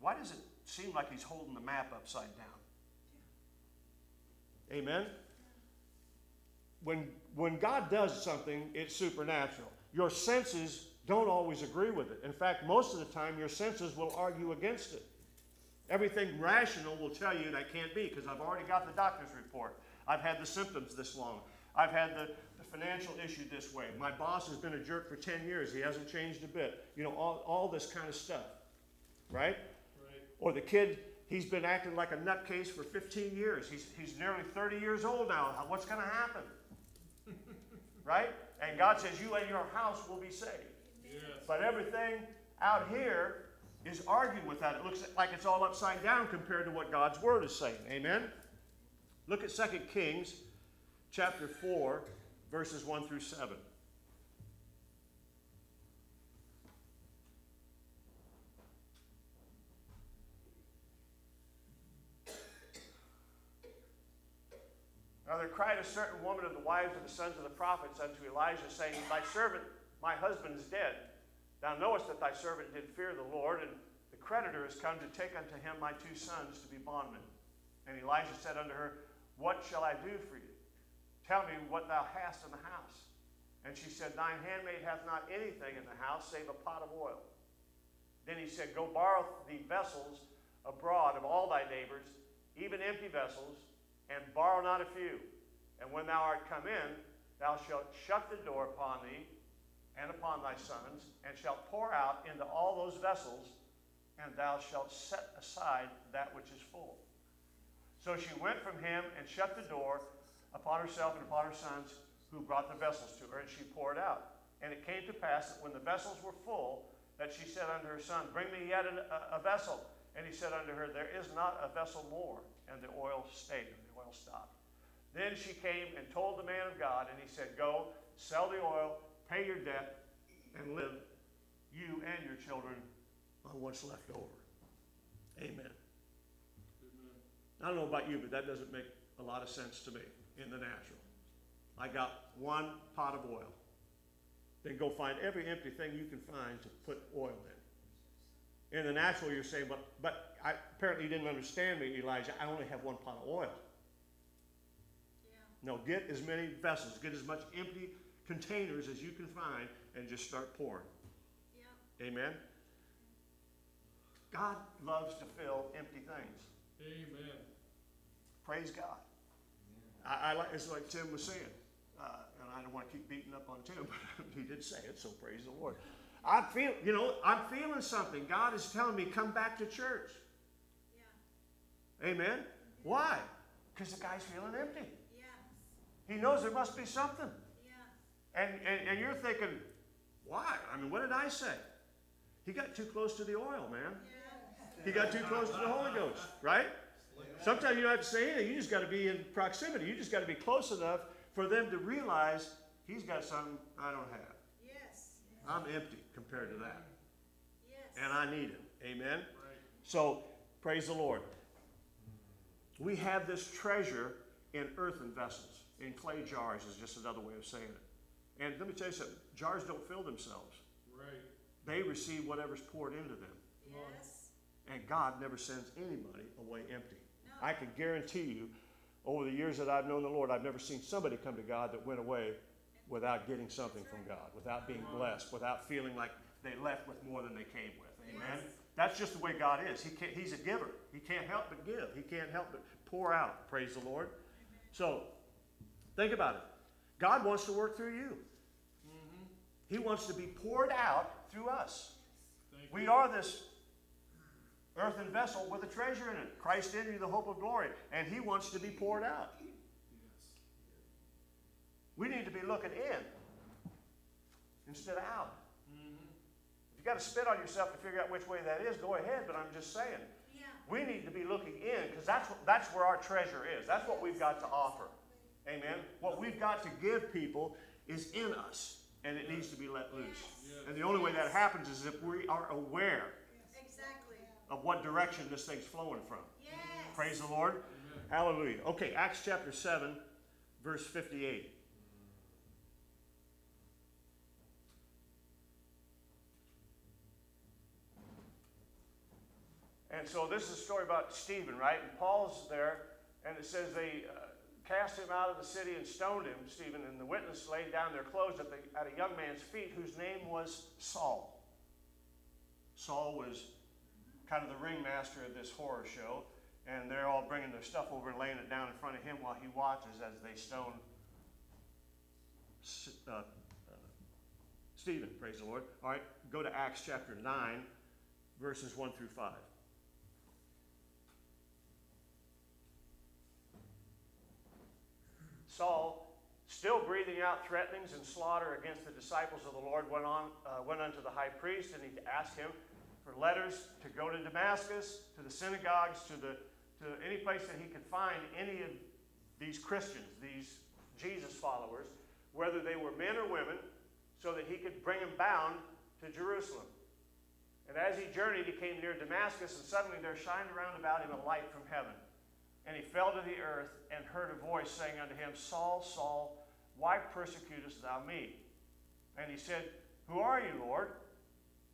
why does it seem like he's holding the map upside down? Amen? When, when God does something, it's supernatural. Your senses don't always agree with it. In fact, most of the time, your senses will argue against it. Everything rational will tell you that can't be because I've already got the doctor's report. I've had the symptoms this long. I've had the, the financial issue this way. My boss has been a jerk for 10 years. He hasn't changed a bit. You know, all, all this kind of stuff. Right? Right. Or the kid, he's been acting like a nutcase for 15 years. He's, he's nearly 30 years old now. What's going to happen? (laughs) right? And God says, You and your house will be saved. Yes. But everything out here is arguing with that. It looks like it's all upside down compared to what God's Word is saying. Amen? Look at 2 Kings chapter 4, verses 1 through 7. Now there cried a certain woman of the wives of the sons of the prophets unto Elijah, saying, Thy servant, my husband, is dead. Thou knowest that thy servant did fear the Lord, and the creditor is come to take unto him my two sons to be bondmen. And Elijah said unto her, What shall I do for you? Tell me what thou hast in the house. And she said, Thine handmaid hath not anything in the house save a pot of oil. Then he said, Go borrow thee vessels abroad of all thy neighbors, even empty vessels, and borrow not a few. And when thou art come in, thou shalt shut the door upon thee and upon thy sons, and shalt pour out into all those vessels, and thou shalt set aside that which is full. So she went from him and shut the door upon herself and upon her sons, who brought the vessels to her, and she poured out. And it came to pass that when the vessels were full, that she said unto her son, Bring me yet a, a vessel. And he said unto her, There is not a vessel more. And the oil stayed, and the oil stopped. Then she came and told the man of God, and he said, Go, sell the oil, pay your debt, and live, you and your children, on what's left over. Amen. Amen. I don't know about you, but that doesn't make a lot of sense to me in the natural. I got one pot of oil. Then go find every empty thing you can find to put oil in. In the natural, you're saying, but, but I, apparently you didn't understand me, Elijah. I only have one pot of oil. Yeah. No, get as many vessels, get as much empty containers as you can find, and just start pouring. Yeah. Amen? God loves to fill empty things. Amen. Praise God. I, I like, it's like Tim was saying, uh, and I don't want to keep beating up on Tim, (laughs) but he did say it, so praise the Lord. I feel, you know, I'm feeling something. God is telling me, come back to church. Yeah. Amen? Why? Because the guy's feeling empty. Yes. He knows there must be something. Yeah. And, and, and you're thinking, why? I mean, what did I say? He got too close to the oil, man. He got too close to the Holy Ghost, right? Sometimes you don't have to say anything. You just got to be in proximity. You just got to be close enough for them to realize he's got something I don't have. Yeah. I'm empty compared to that. Yes. And I need it. Amen? Right. So, praise the Lord. We have this treasure in earthen vessels, in clay jars, is just another way of saying it. And let me tell you something jars don't fill themselves, Right. they receive whatever's poured into them. Yes. And God never sends anybody away empty. No. I can guarantee you, over the years that I've known the Lord, I've never seen somebody come to God that went away without getting something from God, without being blessed, without feeling like they left with more than they came with. Amen? Yes. That's just the way God is. He can't, he's a giver. He can't help but give. He can't help but pour out. Praise the Lord. So, think about it. God wants to work through you. Mm-hmm. He wants to be poured out through us. Thank We you. are this earthen vessel with a treasure in it. Christ in you, the hope of glory. And He wants to be poured out. Yes. We need to be looking in instead of out. Mm-hmm. If you've got to spit on yourself to figure out which way that is, go ahead, but I'm just saying. Yeah. We need to be looking in because that's, that's where our treasure is. That's what we've got to offer. Amen? What we've got to give people is in us, and it needs to be let loose. Yes. And the only way that happens is if we are aware Exactly. of what direction this thing's flowing from. Yes. Praise the Lord. Amen. Hallelujah. Okay, Acts chapter 7, verse 58. And so this is a story about Stephen, right? And Paul's there, and it says they uh, cast him out of the city and stoned him, Stephen, and the witness laid down their clothes at, the, at a young man's feet whose name was Saul. Saul was kind of the ringmaster of this horror show, and they're all bringing their stuff over and laying it down in front of him while he watches as they stone uh, Stephen. Praise the Lord. All right, go to Acts chapter 9, verses 1 through 5. Saul, still breathing out threatenings and slaughter against the disciples of the Lord, went, on, uh, went unto the high priest and he asked him for letters to go to Damascus, to the synagogues, to, the, to any place that he could find any of these Christians, these Jesus followers, whether they were men or women, so that he could bring them bound to Jerusalem. And as he journeyed, he came near Damascus, and suddenly there shined around about him a light from heaven. And he fell to the earth and heard a voice saying unto him, Saul, Saul, why persecutest thou me? And he said, Who are you, Lord?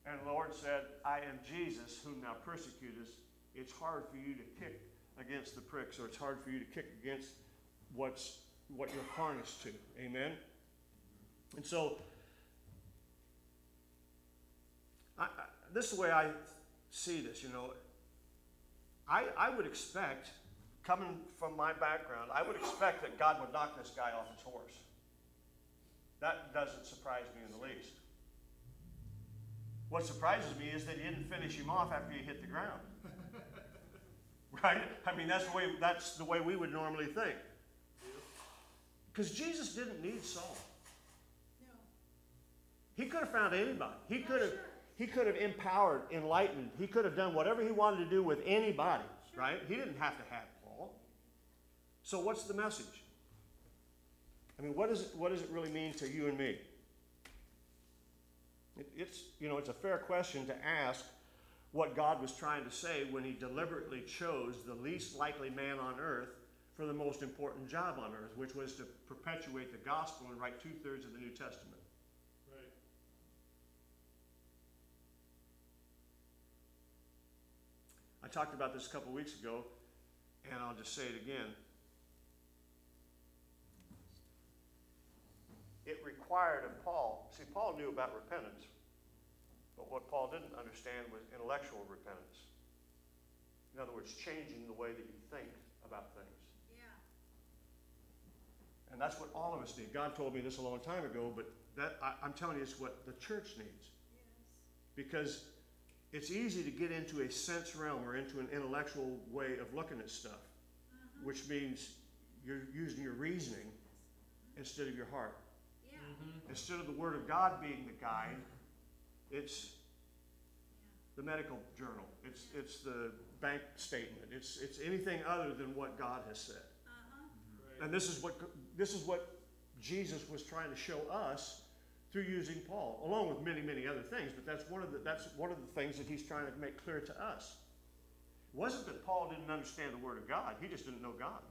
And the Lord said, I am Jesus, whom thou persecutest. It's hard for you to kick against the pricks, or it's hard for you to kick against what's what you're harnessed to. Amen? And so, I, I, this is the way I see this, you know. I, I would expect, coming from my background, I would expect that God would knock this guy off his horse. That doesn't surprise me in the least. What surprises me is that he didn't finish him off after he hit the ground. (laughs) right? I mean, that's the way that's the way we would normally think. Because Jesus didn't need Saul. No. He could have found anybody. He could have sure. he could have empowered, enlightened. He could have done whatever he wanted to do with anybody, Sure. right? He didn't have to have. So what's the message? I mean, what, is it, what does it really mean to you and me? It, it's, you know, it's a fair question to ask what God was trying to say when he deliberately chose the least likely man on earth for the most important job on earth, which was to perpetuate the gospel and write two thirds of the New Testament. Right. I talked about this a couple weeks ago, and I'll just say it again. It required of Paul, see, Paul knew about repentance, but what Paul didn't understand was intellectual repentance. In other words, changing the way that you think about things. Yeah. And that's what all of us need. God told me this a long time ago, but that I, I'm telling you, it's what the church needs. Yes. because it's easy to get into a sense realm or into an intellectual way of looking at stuff, Uh-huh. which means you're using your reasoning instead of your heart. Yeah. Instead of the Word of God being the guide, it's the medical journal, it's, it's the bank statement, it's, it's anything other than what God has said. Uh-huh. Right. And this is what this is what Jesus was trying to show us through using Paul, along with many, many other things. But that's one of the that's one of the things that he's trying to make clear to us. It wasn't that Paul didn't understand the Word of God; he just didn't know God.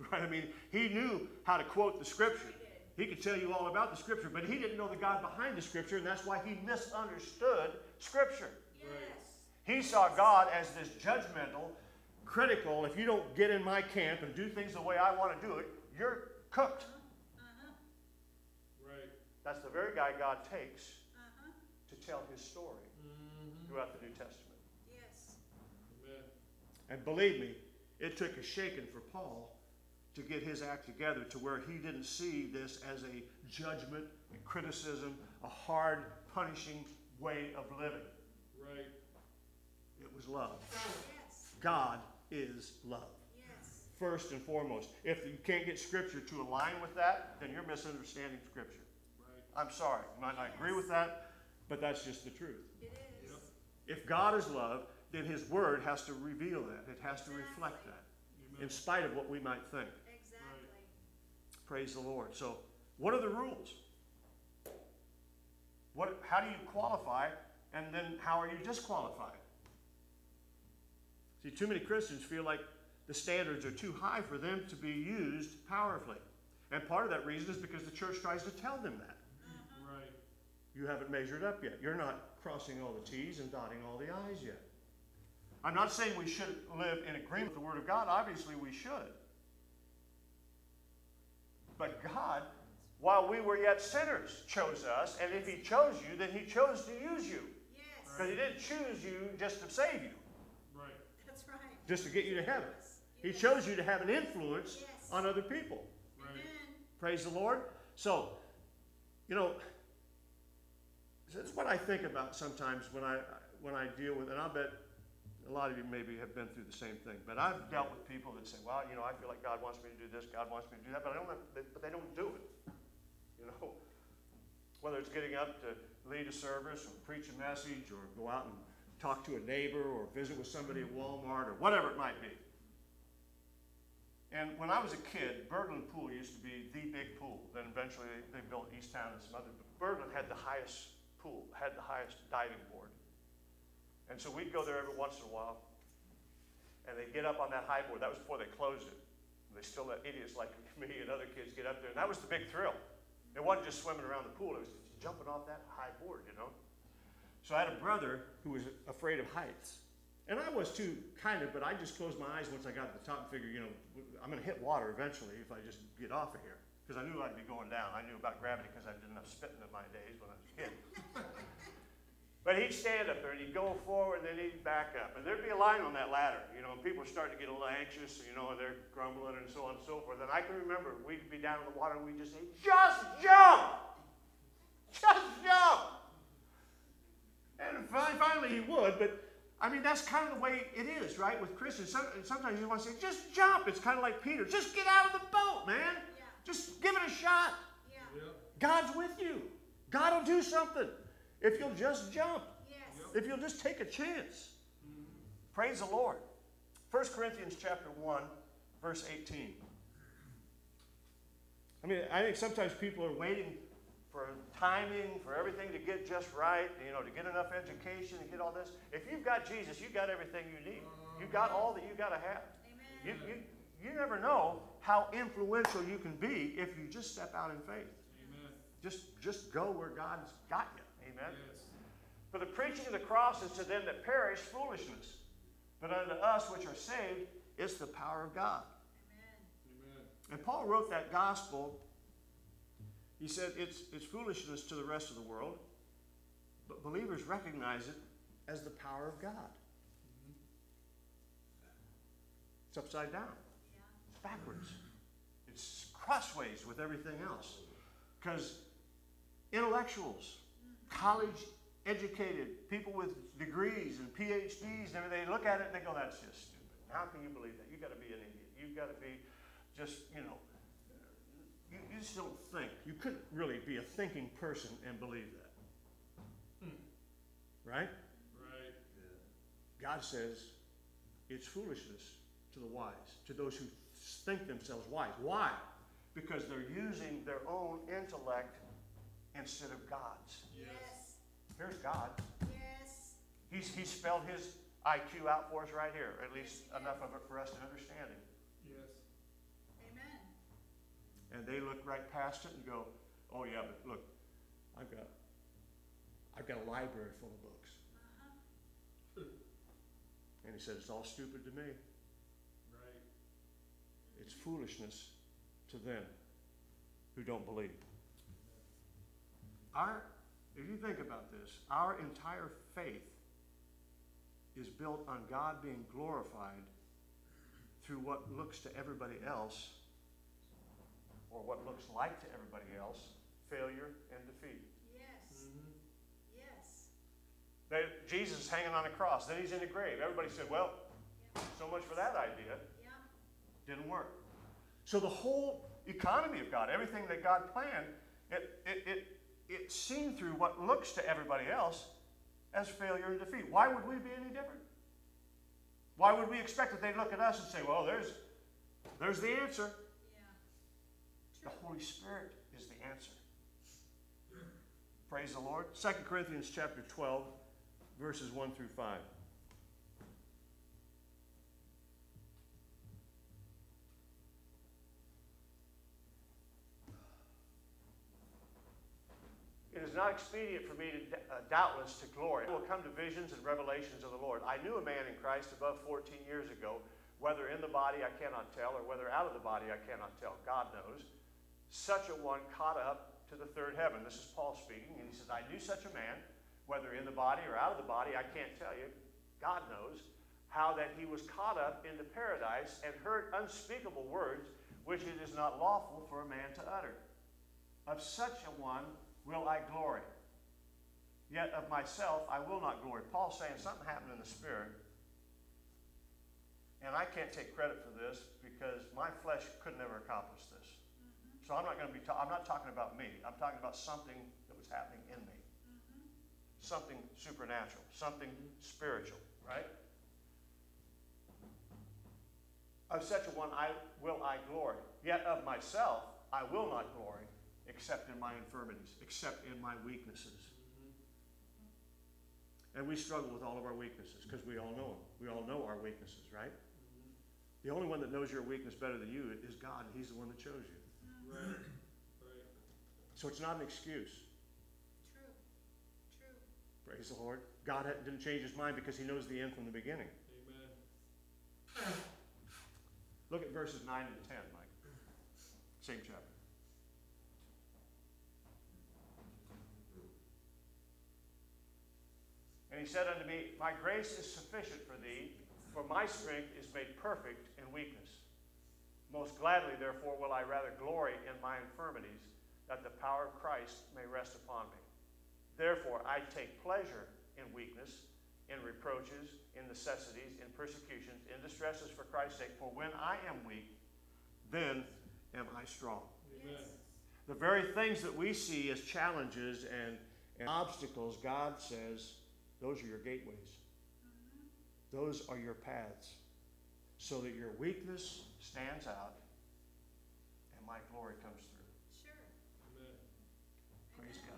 Exactly. Right? I mean, he knew how to quote the Scripture. He could tell you all about the Scripture, but he didn't know the God behind the Scripture, and that's why he misunderstood Scripture. Yes. He saw God as this judgmental, critical. If you don't get in my camp and do things the way I want to do it, you're cooked. Uh-huh, Right. That's the very guy God takes uh-huh, to tell his story throughout the New Testament. yes. Amen. And believe me, it took a shaking for Paul to get his act together to where he didn't see this as a judgment, a criticism, a hard, punishing way of living. Right. It was love. Yes, God is love. yes. First and foremost. If you can't get Scripture to align with that, then you're misunderstanding Scripture. Right. I'm sorry. You might not agree with that, but that's just the truth. It is. Yep. If God is love, then His Word has to reveal that. It has to reflect that, Amen. in spite of what we might think. Praise the Lord. So, what are the rules? What, how do you qualify, and then how are you disqualified? See, too many Christians feel like the standards are too high for them to be used powerfully. And part of that reason is because the church tries to tell them that. Right. You haven't measured up yet. You're not crossing all the T's and dotting all the I's yet. I'm not saying we should live in agreement with the Word of God. Obviously, we should. But God, while we were yet sinners, chose us. And if He chose you, then He chose to use you. Yes, Because He didn't choose you just to save you, Right. that's right. just to get you to heaven. Yes, He chose you to have an influence Yes. on other people. Right. Praise the Lord. So, you know, that's what I think about sometimes when I when I deal with, and I bet a lot of you maybe have been through the same thing. But I've dealt with people that say, "Well, you know, I feel like God wants me to do this, God wants me to do that," but I don't. But they don't do it. You know, whether it's getting up to lead a service or preach a message or go out and talk to a neighbor or visit with somebody at Walmart or whatever it might be. And when I was a kid, Birdland Pool used to be the big pool. Then eventually they, they built East Town and some other. But Birdland had the highest pool, had the highest diving board. And so we'd go there every once in a while, and they'd get up on that high board. That was before they closed it. They still let idiots like (laughs) me and other kids get up there, and that was the big thrill. It wasn't just swimming around the pool; it was jumping off that high board, you know. So I had a brother who was afraid of heights. And I was too, kind of, but I just closed my eyes once I got to the top and figured, you know, I'm going to hit water eventually if I just get off of here. Because I knew I'd be going down. I knew about gravity because I did enough spitting in my days when I was a kid. But he'd stand up there and he'd go forward and then he'd back up. And there'd be a line on that ladder, you know, and people were starting to get a little anxious, you know, and they're grumbling and so on and so forth. And I can remember we'd be down in the water and we'd just say, just jump! Just jump! And finally he would, but I mean, that's kind of the way it is, right, with Christians. Some, sometimes you want to say, just jump. It's kind of like Peter. Just get out of the boat, man. Yeah, Just give it a shot. yeah, God's with you. God will do something if you'll just jump, yes. if you'll just take a chance. Praise the Lord. 1 Corinthians chapter 1, verse 18. I mean, I think sometimes people are waiting for timing, for everything to get just right, you know, to get enough education, to get all this. If you've got Jesus, you've got everything you need. You've got all that you've got to have. You, you, you never know how influential you can be if you just step out in faith. Amen. Just, just go where God's got you. Amen. Yes. For the preaching of the cross is to them that perish foolishness, but unto us which are saved, it's the power of God. Amen. Amen. And Paul wrote that gospel. He said it's, it's foolishness to the rest of the world, but believers recognize it as the power of God. It's upside down. Yeah. It's backwards. It's crossways with everything else. Because intellectuals, college educated, people with degrees and PhDs, and they look at it and they go, that's just stupid. How can you believe that? You've got to be an idiot. You've got to be just, you know, you, you just don't think. You couldn't really be a thinking person and believe that. Hmm. Right? Right. God says it's foolishness to the wise, to those who think themselves wise. Why? because they're using their own intellect instead of God's. Yes, Here's God. yes, He's, he spelled his IQ out for us right here, at least enough of it for us to understand it. Yes. amen. And they look right past it and go, oh yeah, but look, I've got, I've got a library full of books. Uh-huh. And he said, it's all stupid to me. Right. It's foolishness to them who don't believe. Our, if you think about this, our entire faith is built on God being glorified through what looks to everybody else, or what looks like to everybody else, failure and defeat. Yes, Mm-hmm. yes, They, Jesus is hanging on a cross, then he's in the grave. Everybody said, well, so much for that idea. yeah, Didn't work. So the whole economy of God, everything that God planned, it, it, it, it's seen through what looks to everybody else as failure and defeat. Why would we be any different? Why would we expect that they'd look at us and say, well, there's, there's the answer? yeah. The Holy Spirit is the answer. Praise the Lord. 2 Corinthians chapter 12, verses 1 through 5. Is not expedient for me to uh, doubtless to glory. I will come to visions and revelations of the Lord. I knew a man in Christ above 14 years ago, whether in the body I cannot tell, or whether out of the body I cannot tell. God knows. Such a one caught up to the third heaven. This is Paul speaking, and he says, I knew such a man, whether in the body or out of the body, I can't tell you. God knows how that he was caught up into paradise and heard unspeakable words which it is not lawful for a man to utter. Of such a one will I glory. Yet of myself I will not glory. Paul's saying something happened in the spirit. And I can't take credit for this because my flesh could never accomplish this. Mm-hmm. So I'm not going to be, ta- I'm not talking about me. I'm talking about something that was happening in me. Mm-hmm. Something supernatural, something spiritual, right? Of such a one I will I glory. Yet of myself I will not glory, except in my infirmities, except in my weaknesses. And we struggle with all of our weaknesses because we all know them. We all know our weaknesses, right? The only one that knows your weakness better than you is God, and He's the one that chose you. Right. Right. So it's not an excuse. True, true. Praise the Lord. God didn't change His mind because He knows the end from the beginning. Amen. Look at verses 9 and 10, Mike. Same chapter. He said unto me, My grace is sufficient for thee, for my strength is made perfect in weakness. Most gladly, therefore, will I rather glory in my infirmities, that the power of Christ may rest upon me. Therefore, I take pleasure in weakness, in reproaches, in necessities, in persecutions, in distresses for Christ's sake. For when I am weak, then am I strong. Yes, The very things that we see as challenges and, and obstacles, God says, those are your gateways. Those are your paths. So that your weakness stands out and my glory comes through. sure. Amen. Praise God.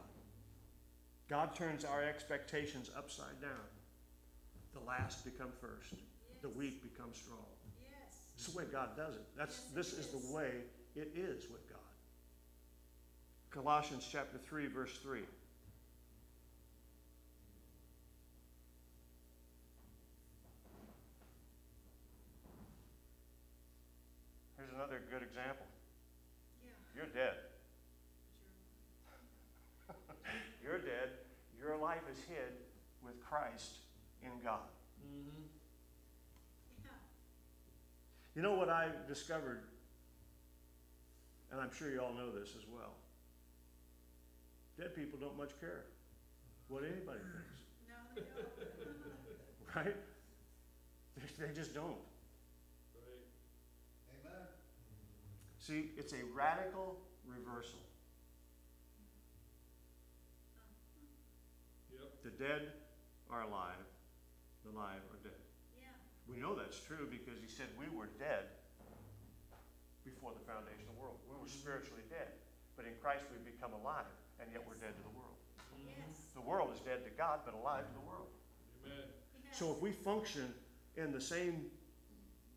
God turns our expectations upside down. The last become first. The weak become strong. Yes, It's the way God does it. That's, Yes, this is is. the way it is with God. Colossians chapter 3, verse 3. Here's another good example. yeah, You're dead. sure. (laughs) You're dead. Your life is hid with Christ in God. Mm-hmm. Yeah, You know what I discovered, and I'm sure you all know this as well. Dead people don't much care what anybody thinks, no, they don't. right? They, they just don't. See, it's a radical reversal. Yep. The dead are alive, the alive are dead. Yeah, We know that's true because he said we were dead before the foundation of the world. We were mm-hmm. spiritually dead, but in Christ we've become alive, and yet we're dead to the world. Yes. The world is dead to God, but alive to the world. Amen. So if we function in the same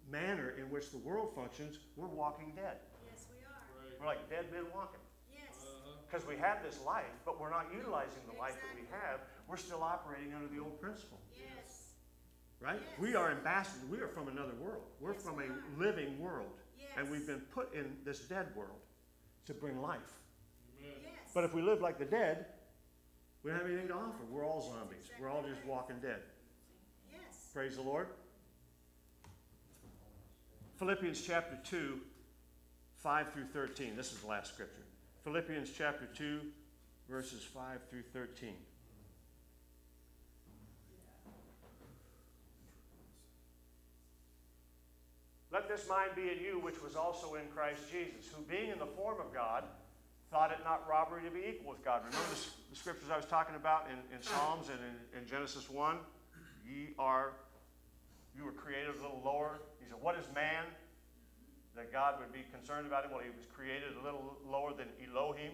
manner in which the world functions, we're walking dead. Yes, we are. Right. We're like dead men walking. Yes. Uh-huh. Because we have this life, but we're not utilizing the life that we have. We're still operating under the old principle, Yes. right? Yes. We are ambassadors. We are from another world. We're Yes, from we a are. living world. Yes. And we've been put in this dead world to bring life. Yes. But if we live like the dead, we don't have anything to offer. We're all zombies. We're all just walking dead. Yes. Praise the Lord. Philippians chapter 2, 5 through 13. This is the last scripture. Philippians chapter 2, verses 5 through 13. Let this mind be in you, which was also in Christ Jesus, who being in the form of God, thought it not robbery to be equal with God. Remember the, the scriptures I was talking about in, in Psalms and in, in Genesis 1? Ye are, you were created a little lower. He said, What is man that God would be concerned about him? Well, he was created a little lower than Elohim.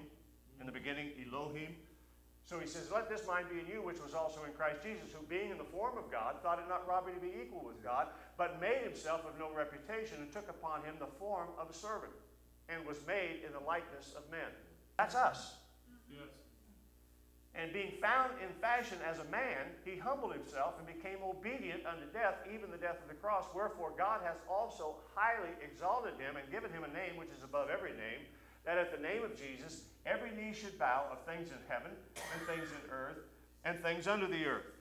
In the beginning, Elohim. So he says, Let this mind be in you, which was also in Christ Jesus, who being in the form of God, thought it not robbery to be equal with God, but made himself of no reputation, and took upon him the form of a servant, and was made in the likeness of men. That's us. And being found in fashion as a man, he humbled himself and became obedient unto death, even the death of the cross. Wherefore God has also highly exalted him and given him a name which is above every name, that at the name of Jesus every knee should bow of things in heaven and things in earth and things under the earth.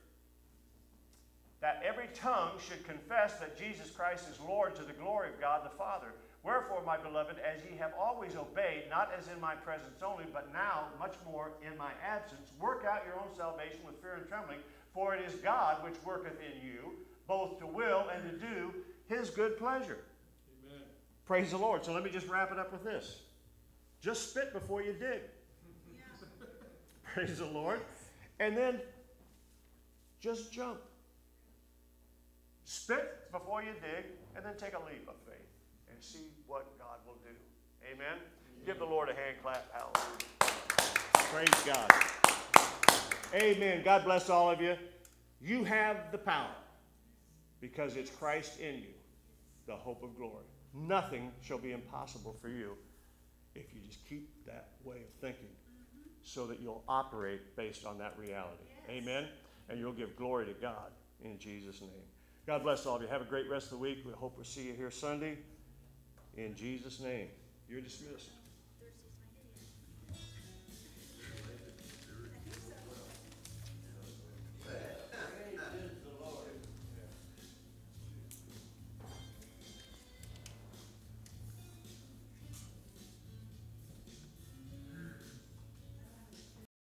That every tongue should confess that Jesus Christ is Lord to the glory of God the Father. Wherefore, my beloved, as ye have always obeyed, not as in my presence only, but now much more in my absence, work out your own salvation with fear and trembling, for it is God which worketh in you, both to will and to do his good pleasure. Amen. Praise the Lord. So let me just wrap it up with this. Just spit before you dig. Yeah. (laughs) Praise the Lord. And then just jump. Spit before you dig, and then take a leap of faith and see what God will do. Amen. Give the Lord a hand clap. Hallelujah. Praise God. Amen. God bless all of you. You have the power because it's Christ in you, the hope of glory. Nothing shall be impossible for you if you just keep that way of thinking so that you'll operate based on that reality. Yes. Amen. And you'll give glory to God in Jesus' name. God bless all of you. Have a great rest of the week. We hope we'll see you here Sunday. In Jesus' name. You're dismissed.